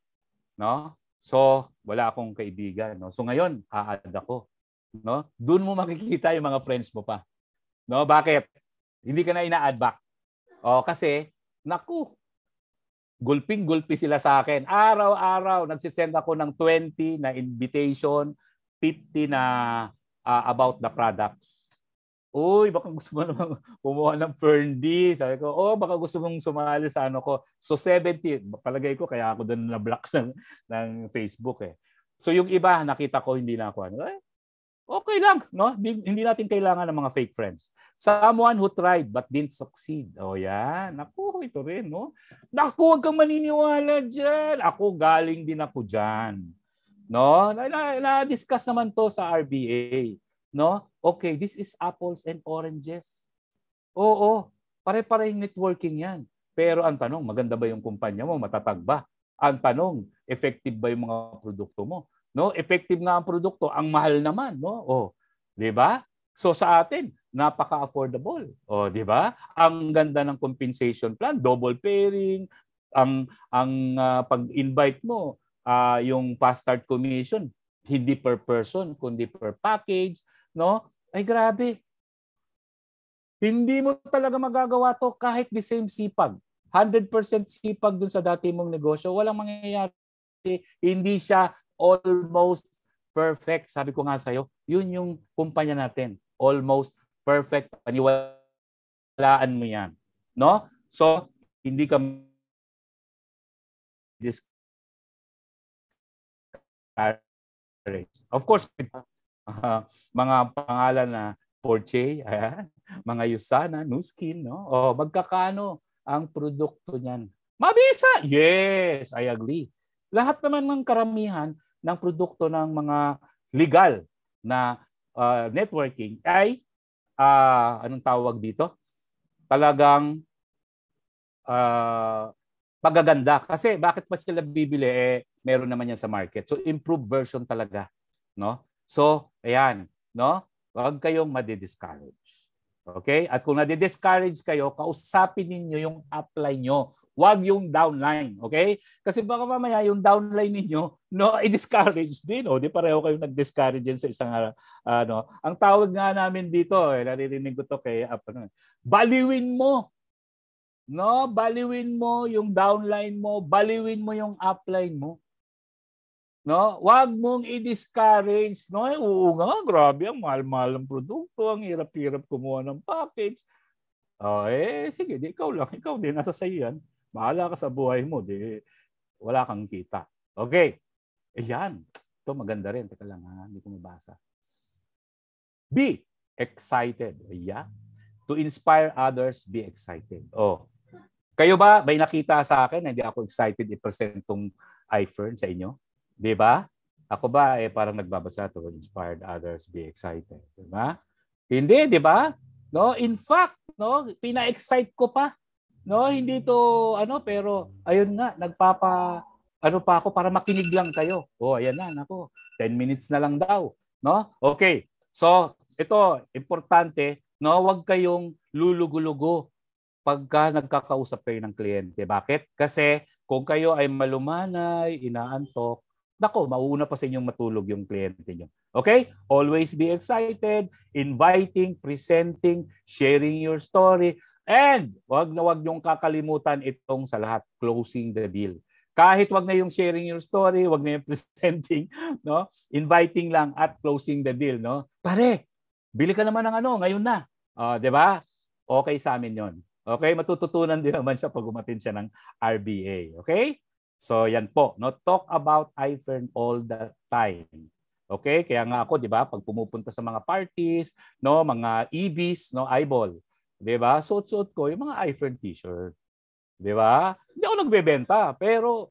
no? So, wala akong kaibigan, no? So ngayon, a-add ako, no? Doon mo makikita yung mga friends mo pa. No, bakit? Hindi ka na ina-add back. O kasi naku, gulping-gulpi sila sa akin. Araw-araw nagsisend ako ng 20 na invitation, 50 na uh, about the products. Uy, baka gusto mo naman kumuha ng Ferndi. Sabi ko, oh, baka gusto mong sumali sa ano ko. So 70, palagay ko, kaya ako doon na-block ng, ng Facebook eh. So yung iba, nakita ko, hindi na ako. Ano, eh, okay lang, no? Hindi, natin kailangan ng mga fake friends. Someone who tried but didn't succeed. Oh, yan. Naku, ito rin, no? Naku, huwag kang maniniwala dyan. Ako, galing din ako dyan. No? Na-discuss na, na, naman to sa RBA. No? Okay, this is apples and oranges. Oo, pare-parehong networking yan. Pero ang tanong, maganda ba yung kumpanya mo? Matatag ba? Ang tanong, effective ba yung mga produkto mo? No, effective nga ang produkto, ang mahal naman, no? Oh, 'di ba? So sa atin, napaka-affordable. Oh, 'di ba? Ang ganda ng compensation plan, double pairing, ang ang uh, pag-invite mo, uh, yung fast start commission, hindi per person kundi per package no? Ay grabe. Hindi mo talaga magagawa to kahit the same sipag. 100% sipag dun sa dati mong negosyo, walang mangyayari. Hindi siya almost perfect. Sabi ko nga sa'yo, yun yung kumpanya natin. Almost perfect. Paniwalaan mo yan. No? So, hindi ka discouraged. Of course, uh, mga pangalan na Porsche, ayan, mga Yusana, Nuskin, no? O magkakano ang produkto niyan? Mabisa! Yes, I agree. Lahat naman ng karamihan ng produkto ng mga legal na uh, networking ay uh, anong tawag dito? Talagang uh, pagaganda. Kasi bakit pa sila bibili? Eh, meron naman yan sa market. So, improved version talaga. No? So, ayan. No? Huwag kayong madi-discourage. Okay? At kung nadi-discourage kayo, kausapin ninyo yung upline nyo. Huwag yung downline. Okay? Kasi baka mamaya yung downline ninyo, no, i-discourage din. O, di pareho kayong nag-discourage sa isang, uh, ano. Ang tawag nga namin dito, eh, naririnig ko to kay, uh, baliwin mo. No, baliwin mo yung downline mo, baliwin mo yung upline mo. No? Huwag mong i-discourage. No? Eh, oo nga, grabe, ang mahal-mahal ng produkto, ang hirap-hirap kumuha ng package. Oh, eh, sige, di ikaw lang. Ikaw din, nasa sayo yan. Bahala ka sa buhay mo. Di, wala kang kita. Okay. Ayan. Ito maganda rin. Teka lang ha, hindi ko mabasa. Be excited. Yeah. To inspire others, be excited. Oh. Kayo ba, may nakita sa akin, hindi ako excited i-present tong iFern sa inyo? Di ba? Ako ba eh parang nagbabasa to inspired others be excited, di ba? Hindi, di ba? No, in fact, no, pina-excite ko pa. No, hindi to ano pero ayun nga nagpapa ano pa ako para makinig lang kayo. Oh, ayan na, nako. 10 minutes na lang daw, no? Okay. So, ito importante, no, wag kayong lulugulugo pagka nagkakausap kayo ng kliyente. Bakit? Kasi kung kayo ay malumanay, inaantok, nako, mauuna pa sa inyong matulog yung kliyente nyo. Okay? Always be excited, inviting, presenting, sharing your story, and wag na wag yung kakalimutan itong sa lahat, closing the deal. Kahit wag na yung sharing your story, wag na yung presenting, no? Inviting lang at closing the deal, no? Pare, bili ka naman ng ano, ngayon na. Uh, 'di ba? Okay sa amin 'yon. Okay, matututunan din naman siya pag umatin siya ng RBA. Okay? So yan po, no talk about iFern all the time. Okay? Kaya nga ako, 'di ba, pag pumupunta sa mga parties, no, mga EBs, no, eyeball, 'di ba? Suot-suot ko yung mga iFern t-shirt. 'Di ba? Hindi ako nagbebenta, pero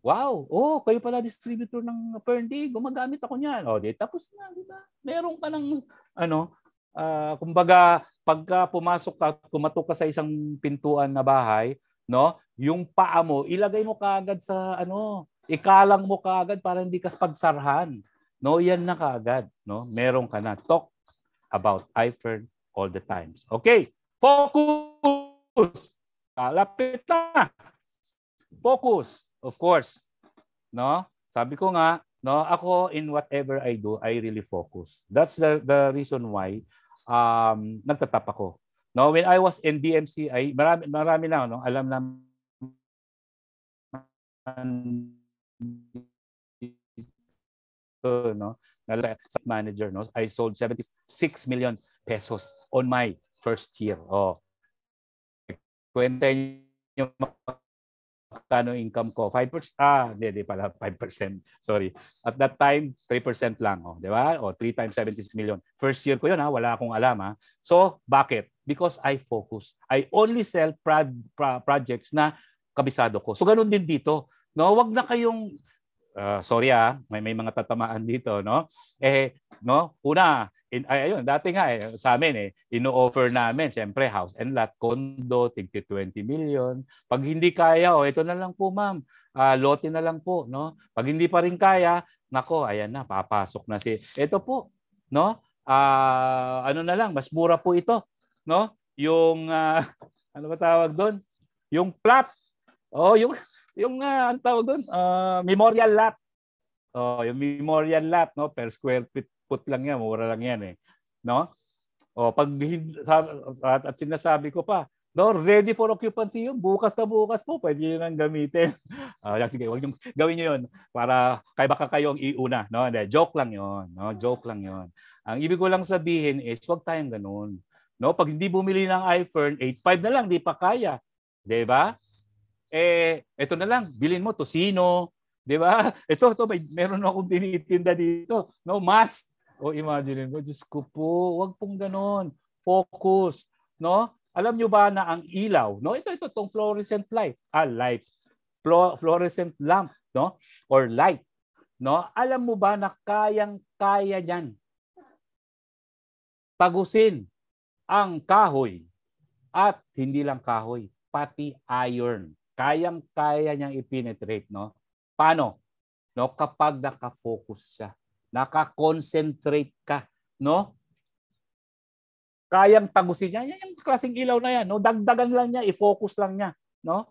wow, oh, kayo pala distributor ng Ferndy, gumagamit ako niyan. Oh, di tapos na, 'di ba? Meron ka ng ano, uh, kumbaga pagka pumasok ka, kumatok ka sa isang pintuan na bahay, no? Yung paa mo, ilagay mo kaagad sa ano, ikalang mo kaagad para hindi ka pagsarhan. No, yan na kaagad, no? Meron ka na. Talk about iFern all the times. Okay, focus. Kalapit na. Focus, of course. No? Sabi ko nga, no, ako in whatever I do, I really focus. That's the the reason why um nagtatap ako. No, when I was in DMC, ay marami marami na no, alam na no, sa manager no, I sold 76 million pesos on my first year. Oh. Kwenta niyo magkano income ko? 5%? Ah, hindi, pala 5%. Sorry. At that time, 3% lang. Oh, di ba? O, 3 times 76 million. First year ko yun, ha? wala akong alam. Ha? So, bakit? Because I focus. I only sell pro- pro- projects na kabisado ko. So, ganun din dito. No, wag na kayong uh, sorry ah, may may mga tatamaan dito, no? Eh, no? Una, in, ay, ayun, dati nga eh, sa amin eh, ino-offer namin, siyempre, house and lot, condo, tig 20 million. Pag hindi kaya, oh, ito na lang po ma'am, uh, lote na lang po, no? Pag hindi pa rin kaya, nako, ayan na, papasok na si, ito po, no? Uh, ano na lang, mas mura po ito, no? Yung, uh, ano ba tawag doon? Yung plot. Oh, yung, yung, uh, ano tawag doon? Uh, memorial lot. Oh, yung memorial lot, no? Per square feet put lang yan, mura lang yan eh. No? O pag at, at sinasabi ko pa, no, ready for occupancy yun. Bukas na bukas po, pwede yun ang gamitin. Uh, sige, wag yung gawin niyo yun para kay baka kayo ang iuna. No? Hindi, joke lang yun. No? Joke lang yun. Ang ibig ko lang sabihin is, wag tayong ganun. No? Pag hindi bumili ng iPhone, 8.5 na lang, di pa kaya. Di ba? Eh, ito na lang, bilin mo, tosino. Di ba? Ito, ito, may, meron akong tinitinda dito. No, mask. O imagine mo, Diyos ko po, wag pong ganun. Focus. No? Alam nyo ba na ang ilaw, no? Ito, ito, itong fluorescent light. Ah, light. Flo- fluorescent lamp, no? Or light. No? Alam mo ba na kayang-kaya niyan tagusin ang kahoy at hindi lang kahoy, pati iron. Kayang-kaya niyang ipenetrate, no? Paano? No, kapag naka-focus siya, naka-concentrate ka, no? Kayang tagusin niya. Yan yung klaseng ilaw na yan, no? Dagdagan lang niya, i-focus lang niya, no?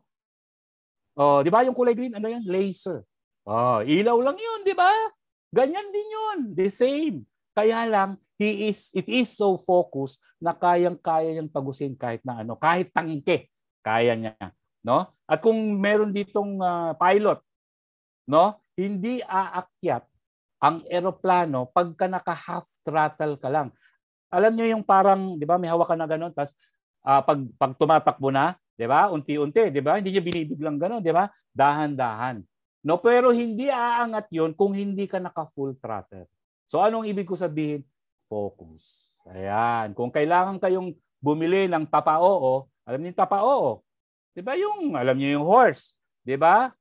Oh, 'di ba yung kulay green, ano yan? Laser. Oh, ilaw lang 'yun, 'di ba? Ganyan din 'yun, the same. Kaya lang he is it is so focused na kayang-kaya niyang tagusin kahit na ano, kahit tangke, kaya niya, no? At kung meron ditong uh, pilot, no, hindi aakyat ang eroplano pagka naka half throttle ka lang. Alam niyo yung parang, 'di ba, may hawak ka na ganun, tapos uh, pag pag tumatakbo na, 'di ba? Unti-unti, 'di ba? Hindi niya binibiglang ganun, 'di ba? Dahan-dahan. No, pero hindi aangat 'yon kung hindi ka naka full throttle. So anong ibig ko sabihin? focus. Ayan. Kung kailangan kayong bumili ng tapaoo, alam niyo tapaoo? 'Di ba yung alam niyo yung horse, 'di ba?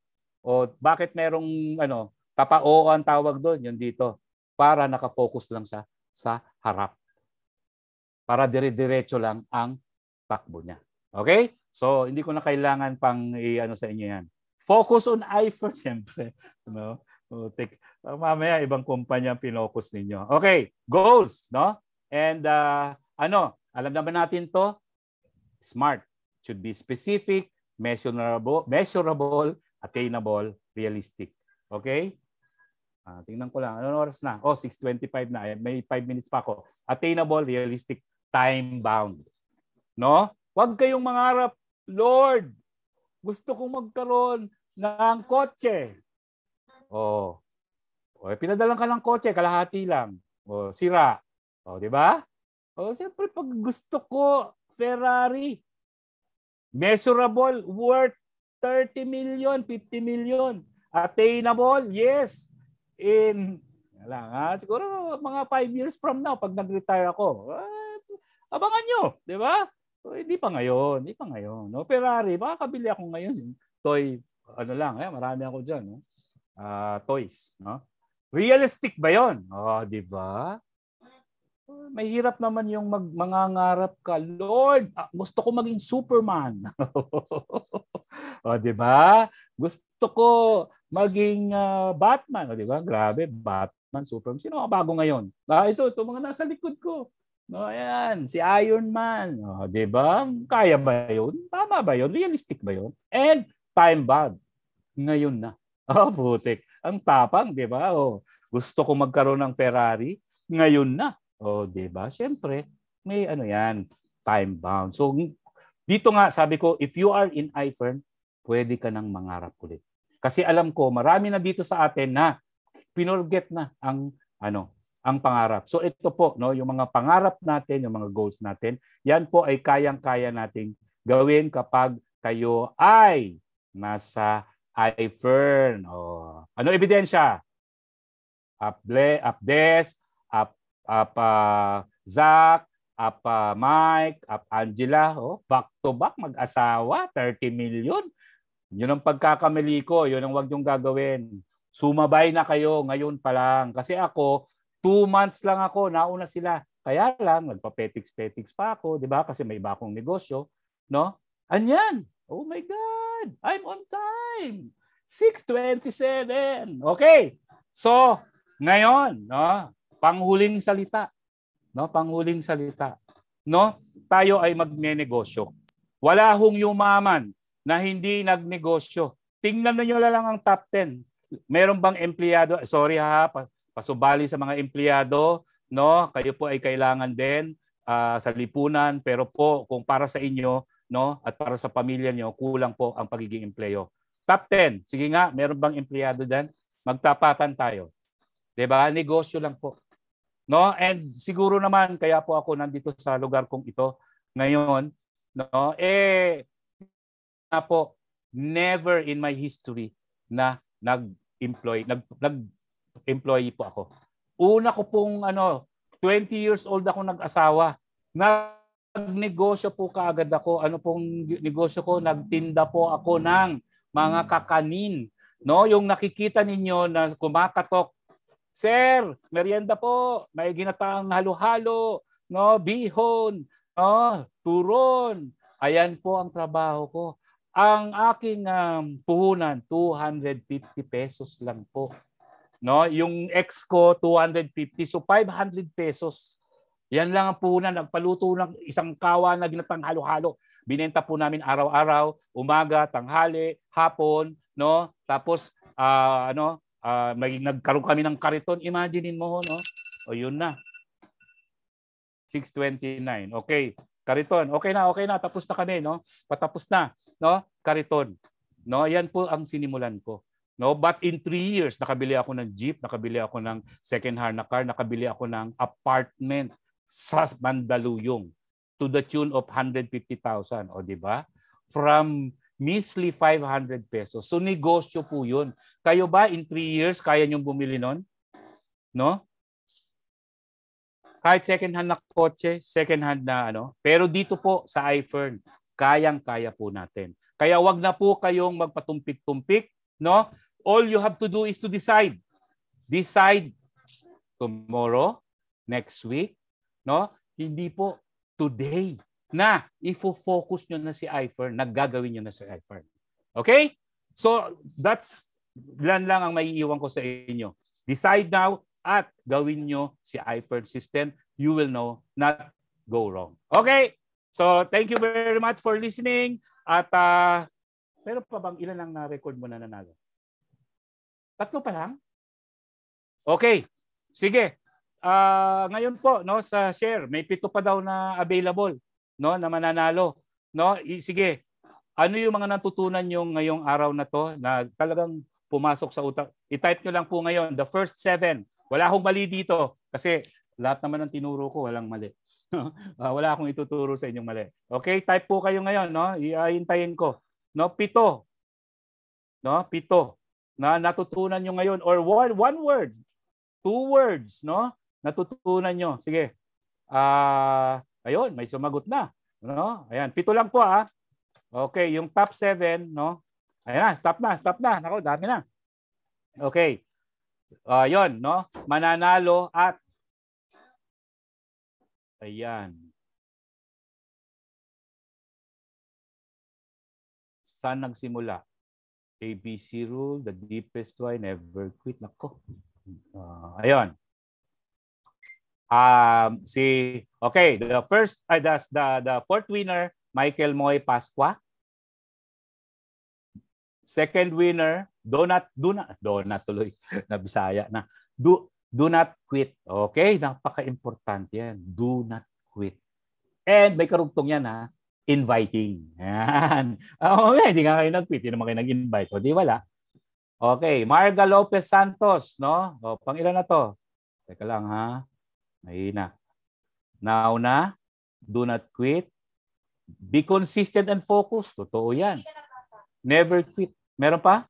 O bakit merong ano, tapaoo ang tawag doon, yung dito para naka-focus lang sa sa harap. Para dire-diretso lang ang takbo niya. Okay? So hindi ko na kailangan pang i-ano sa inyo 'yan. Focus on iPhone siyempre, no? Oh, take, mamaya ibang kumpanya ang pinocus ninyo. Okay, goals, no? And uh, ano, alam naman natin to, smart. Should be specific, measurable, measurable, attainable, realistic. Okay? Uh, tingnan ko lang. Anong oras na? Oh, 6.25 na. May 5 minutes pa ako. Attainable, realistic, time-bound. No? Huwag kayong mangarap, Lord, gusto kong magkaroon ng kotse. Oh. O, eh, pinadalan ka ng kotse, kalahati lang. O, sira. O, di ba? O, siyempre, pag gusto ko, Ferrari, measurable, worth 30 million, 50 million. Attainable, yes. In, lang, ha? siguro mga 5 years from now, pag nag-retire ako, uh, abangan nyo, di ba? So, hindi pa ngayon, hindi pa ngayon. No? Ferrari, baka kabili ako ngayon. Toy, ano lang, eh, marami ako dyan. No? uh, toys, no? Realistic ba 'yon? Oh, di ba? Mahirap naman yung mag mangangarap ka, Lord, ah, gusto ko maging Superman. oh, di ba? Gusto ko maging uh, Batman, di ba? Grabe, Batman, Superman. Sino ang bago ngayon? Ah, ito, ito mga nasa likod ko. No, ayan, si Iron Man. Oh, 'di ba? Kaya ba 'yun? Tama ba 'yun? Realistic ba 'yun? And time bound. Ngayon na. Oh, putik. Ang tapang, di ba? Oh, gusto ko magkaroon ng Ferrari, ngayon na. Oh, di ba? Siyempre, may ano yan, time bound. So, dito nga, sabi ko, if you are in iFern, pwede ka nang mangarap ulit. Kasi alam ko, marami na dito sa atin na pinorget na ang ano, ang pangarap. So ito po, no, yung mga pangarap natin, yung mga goals natin, yan po ay kayang-kaya nating gawin kapag kayo ay nasa iFern. Oh. Ano ebidensya? Uple, Updes, Up, Up uh, Zach, Up uh, Mike, Up Angela. Oh, back to back, mag-asawa, 30 million. Yun ang pagkakamali ko. Yun ang wag yung gagawin. Sumabay na kayo ngayon pa lang. Kasi ako, two months lang ako, nauna sila. Kaya lang, nagpa-petix-petix pa ako, di ba? Kasi may iba akong negosyo. No? Anyan, Oh my God! I'm on time! 6.27! Okay. So, ngayon, no, panghuling salita. No, panghuling salita. No, tayo ay magnenegosyo. Wala hong yumaman na hindi nagnegosyo. Tingnan niyo lang ang top 10. Meron bang empleyado? Sorry ha, pasubali sa mga empleyado, no? Kayo po ay kailangan din uh, sa lipunan, pero po kung para sa inyo, no, at para sa pamilya niyo, kulang po ang pagiging empleyo. Top 10. Sige nga, meron bang empleyado diyan? Magtapatan tayo. 'Di ba? Negosyo lang po. No? And siguro naman kaya po ako nandito sa lugar kong ito ngayon, no? Eh na po never in my history na nag-employ nag nag-employee po ako. Una ko pong ano 20 years old ako nag-asawa. Nagnegosyo po kaagad ako. Ano pong negosyo ko? Nagtinda po ako ng mga kakanin. No, yung nakikita ninyo na kumakatok, Sir, merienda po, may ginataang halo-halo, no, bihon, no, turon. Ayan po ang trabaho ko. Ang aking um, puhunan, 250 pesos lang po. No, yung ex ko 250 so 500 pesos. Yan lang ang puhunan nagpaluto ng isang kawa na ginatang halo-halo. Binenta po namin araw-araw, umaga, tanghali, hapon, no? Tapos uh, ano, uh, may nagkaroon kami ng kariton. Imaginein mo, no? O yun na. 629. Okay. Kariton. Okay na, okay na. Tapos na kami, no? Patapos na, no? Kariton. No, yan po ang sinimulan ko. No, but in three years, nakabili ako ng jeep, nakabili ako ng second hand na car, nakabili ako ng apartment sa Mandaluyong to the tune of 150,000. O, di ba? From measly 500 pesos. So, negosyo po yun. Kayo ba in three years, kaya niyong bumili nun? No? Kahit second hand na kotse, second hand na ano. Pero dito po sa iFern, kayang-kaya po natin. Kaya wag na po kayong magpatumpik-tumpik, no? all you have to do is to decide. Decide tomorrow, next week, no? Hindi po today na ifo-focus nyo na si iFern, naggagawin nyo na si iFern. Okay? So, that's lan lang ang maiiwan ko sa inyo. Decide now at gawin nyo si iFern system. You will know not go wrong. Okay? So, thank you very much for listening. At, uh, pero pa bang ilan ang na-record mo na nanalo? Tatlo pa lang? Okay. Sige. Uh, ngayon po no sa share may pito pa daw na available no na mananalo no sige ano yung mga natutunan niyo ngayong araw na to na talagang pumasok sa utak i-type niyo lang po ngayon the first seven wala akong mali dito kasi lahat naman ng tinuro ko walang mali uh, wala akong ituturo sa inyong mali okay type po kayo ngayon no iintayin ko no pito no pito na natutunan nyo ngayon or one, one word, two words, no? Natutunan nyo. Sige. Ah, uh, ayun, may sumagot na. No? Ayan, pito lang po ah. Okay, yung top 7, no? Ayan na, stop na, stop na. Nako, dami na. Okay. Uh, yon, no? Mananalo at Ayan. Saan nagsimula? ABC rule, the deepest why, never quit. Nako. Uh, ayun. Um, si, okay, the first, uh, the, the, the fourth winner, Michael Moy Pasqua. Second winner, Donut, do not, Donut tuloy, na Bisaya na. Do, do not quit. Okay, napaka-importante yan. Do not quit. And may karugtong yan ha inviting. Yan. Oh, okay, hindi nga kayo nag-quit, hindi naman kayo nag-invite. O di wala. Okay, Marga Lopez Santos, no? O, pang ilan na to? Teka lang ha. Mahina. Now na, do not quit. Be consistent and focused. Totoo yan. Never quit. Meron pa?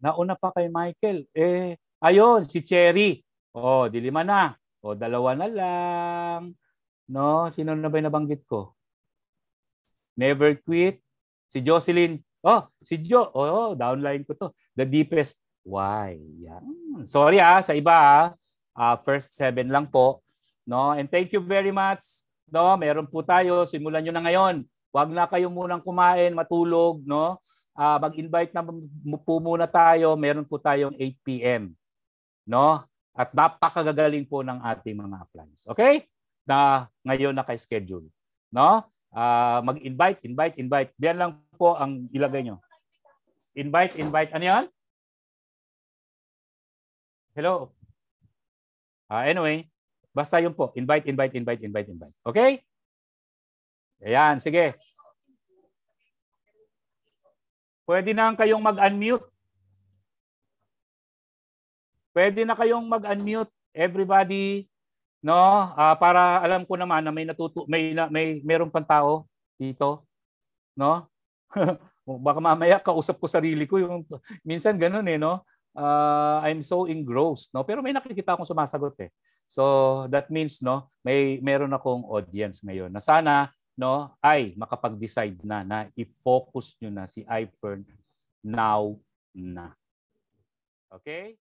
Nauna pa kay Michael. Eh, ayun, si Cherry. Oh, dilima na. O, dalawa na lang. No? Sino na ba yung nabanggit ko? Never quit. Si Jocelyn. Oh, si Jo. Oh, downline ko to. The deepest why. Yan. Sorry ah, sa iba ah. Uh, first seven lang po. No? And thank you very much. No, meron po tayo. Simulan nyo na ngayon. Huwag na kayo munang kumain, matulog, no? Uh, mag-invite na po muna tayo. Meron po tayong 8 p.m. No? At napakagagaling po ng ating mga appliance. Okay? na ngayon naka-schedule. No? Uh, mag-invite, invite, invite. Diyan lang po ang ilagay nyo. Invite, invite. Ano yan? Hello? Uh, anyway, Basta yun po. Invite, invite, invite, invite, invite. Okay? Ayan, sige. Pwede na kayong mag-unmute. Pwede na kayong mag-unmute everybody, no? Uh, para alam ko naman na may natuto may may meron pang tao dito, no? Baka mamaya kausap ko sarili ko yung minsan ganoon eh, no? Uh, I'm so engrossed, no? Pero may nakikita akong sumasagot eh. So that means no, may meron akong audience ngayon na sana no ay makapag-decide na na i-focus niyo na si iFern now na. Okay?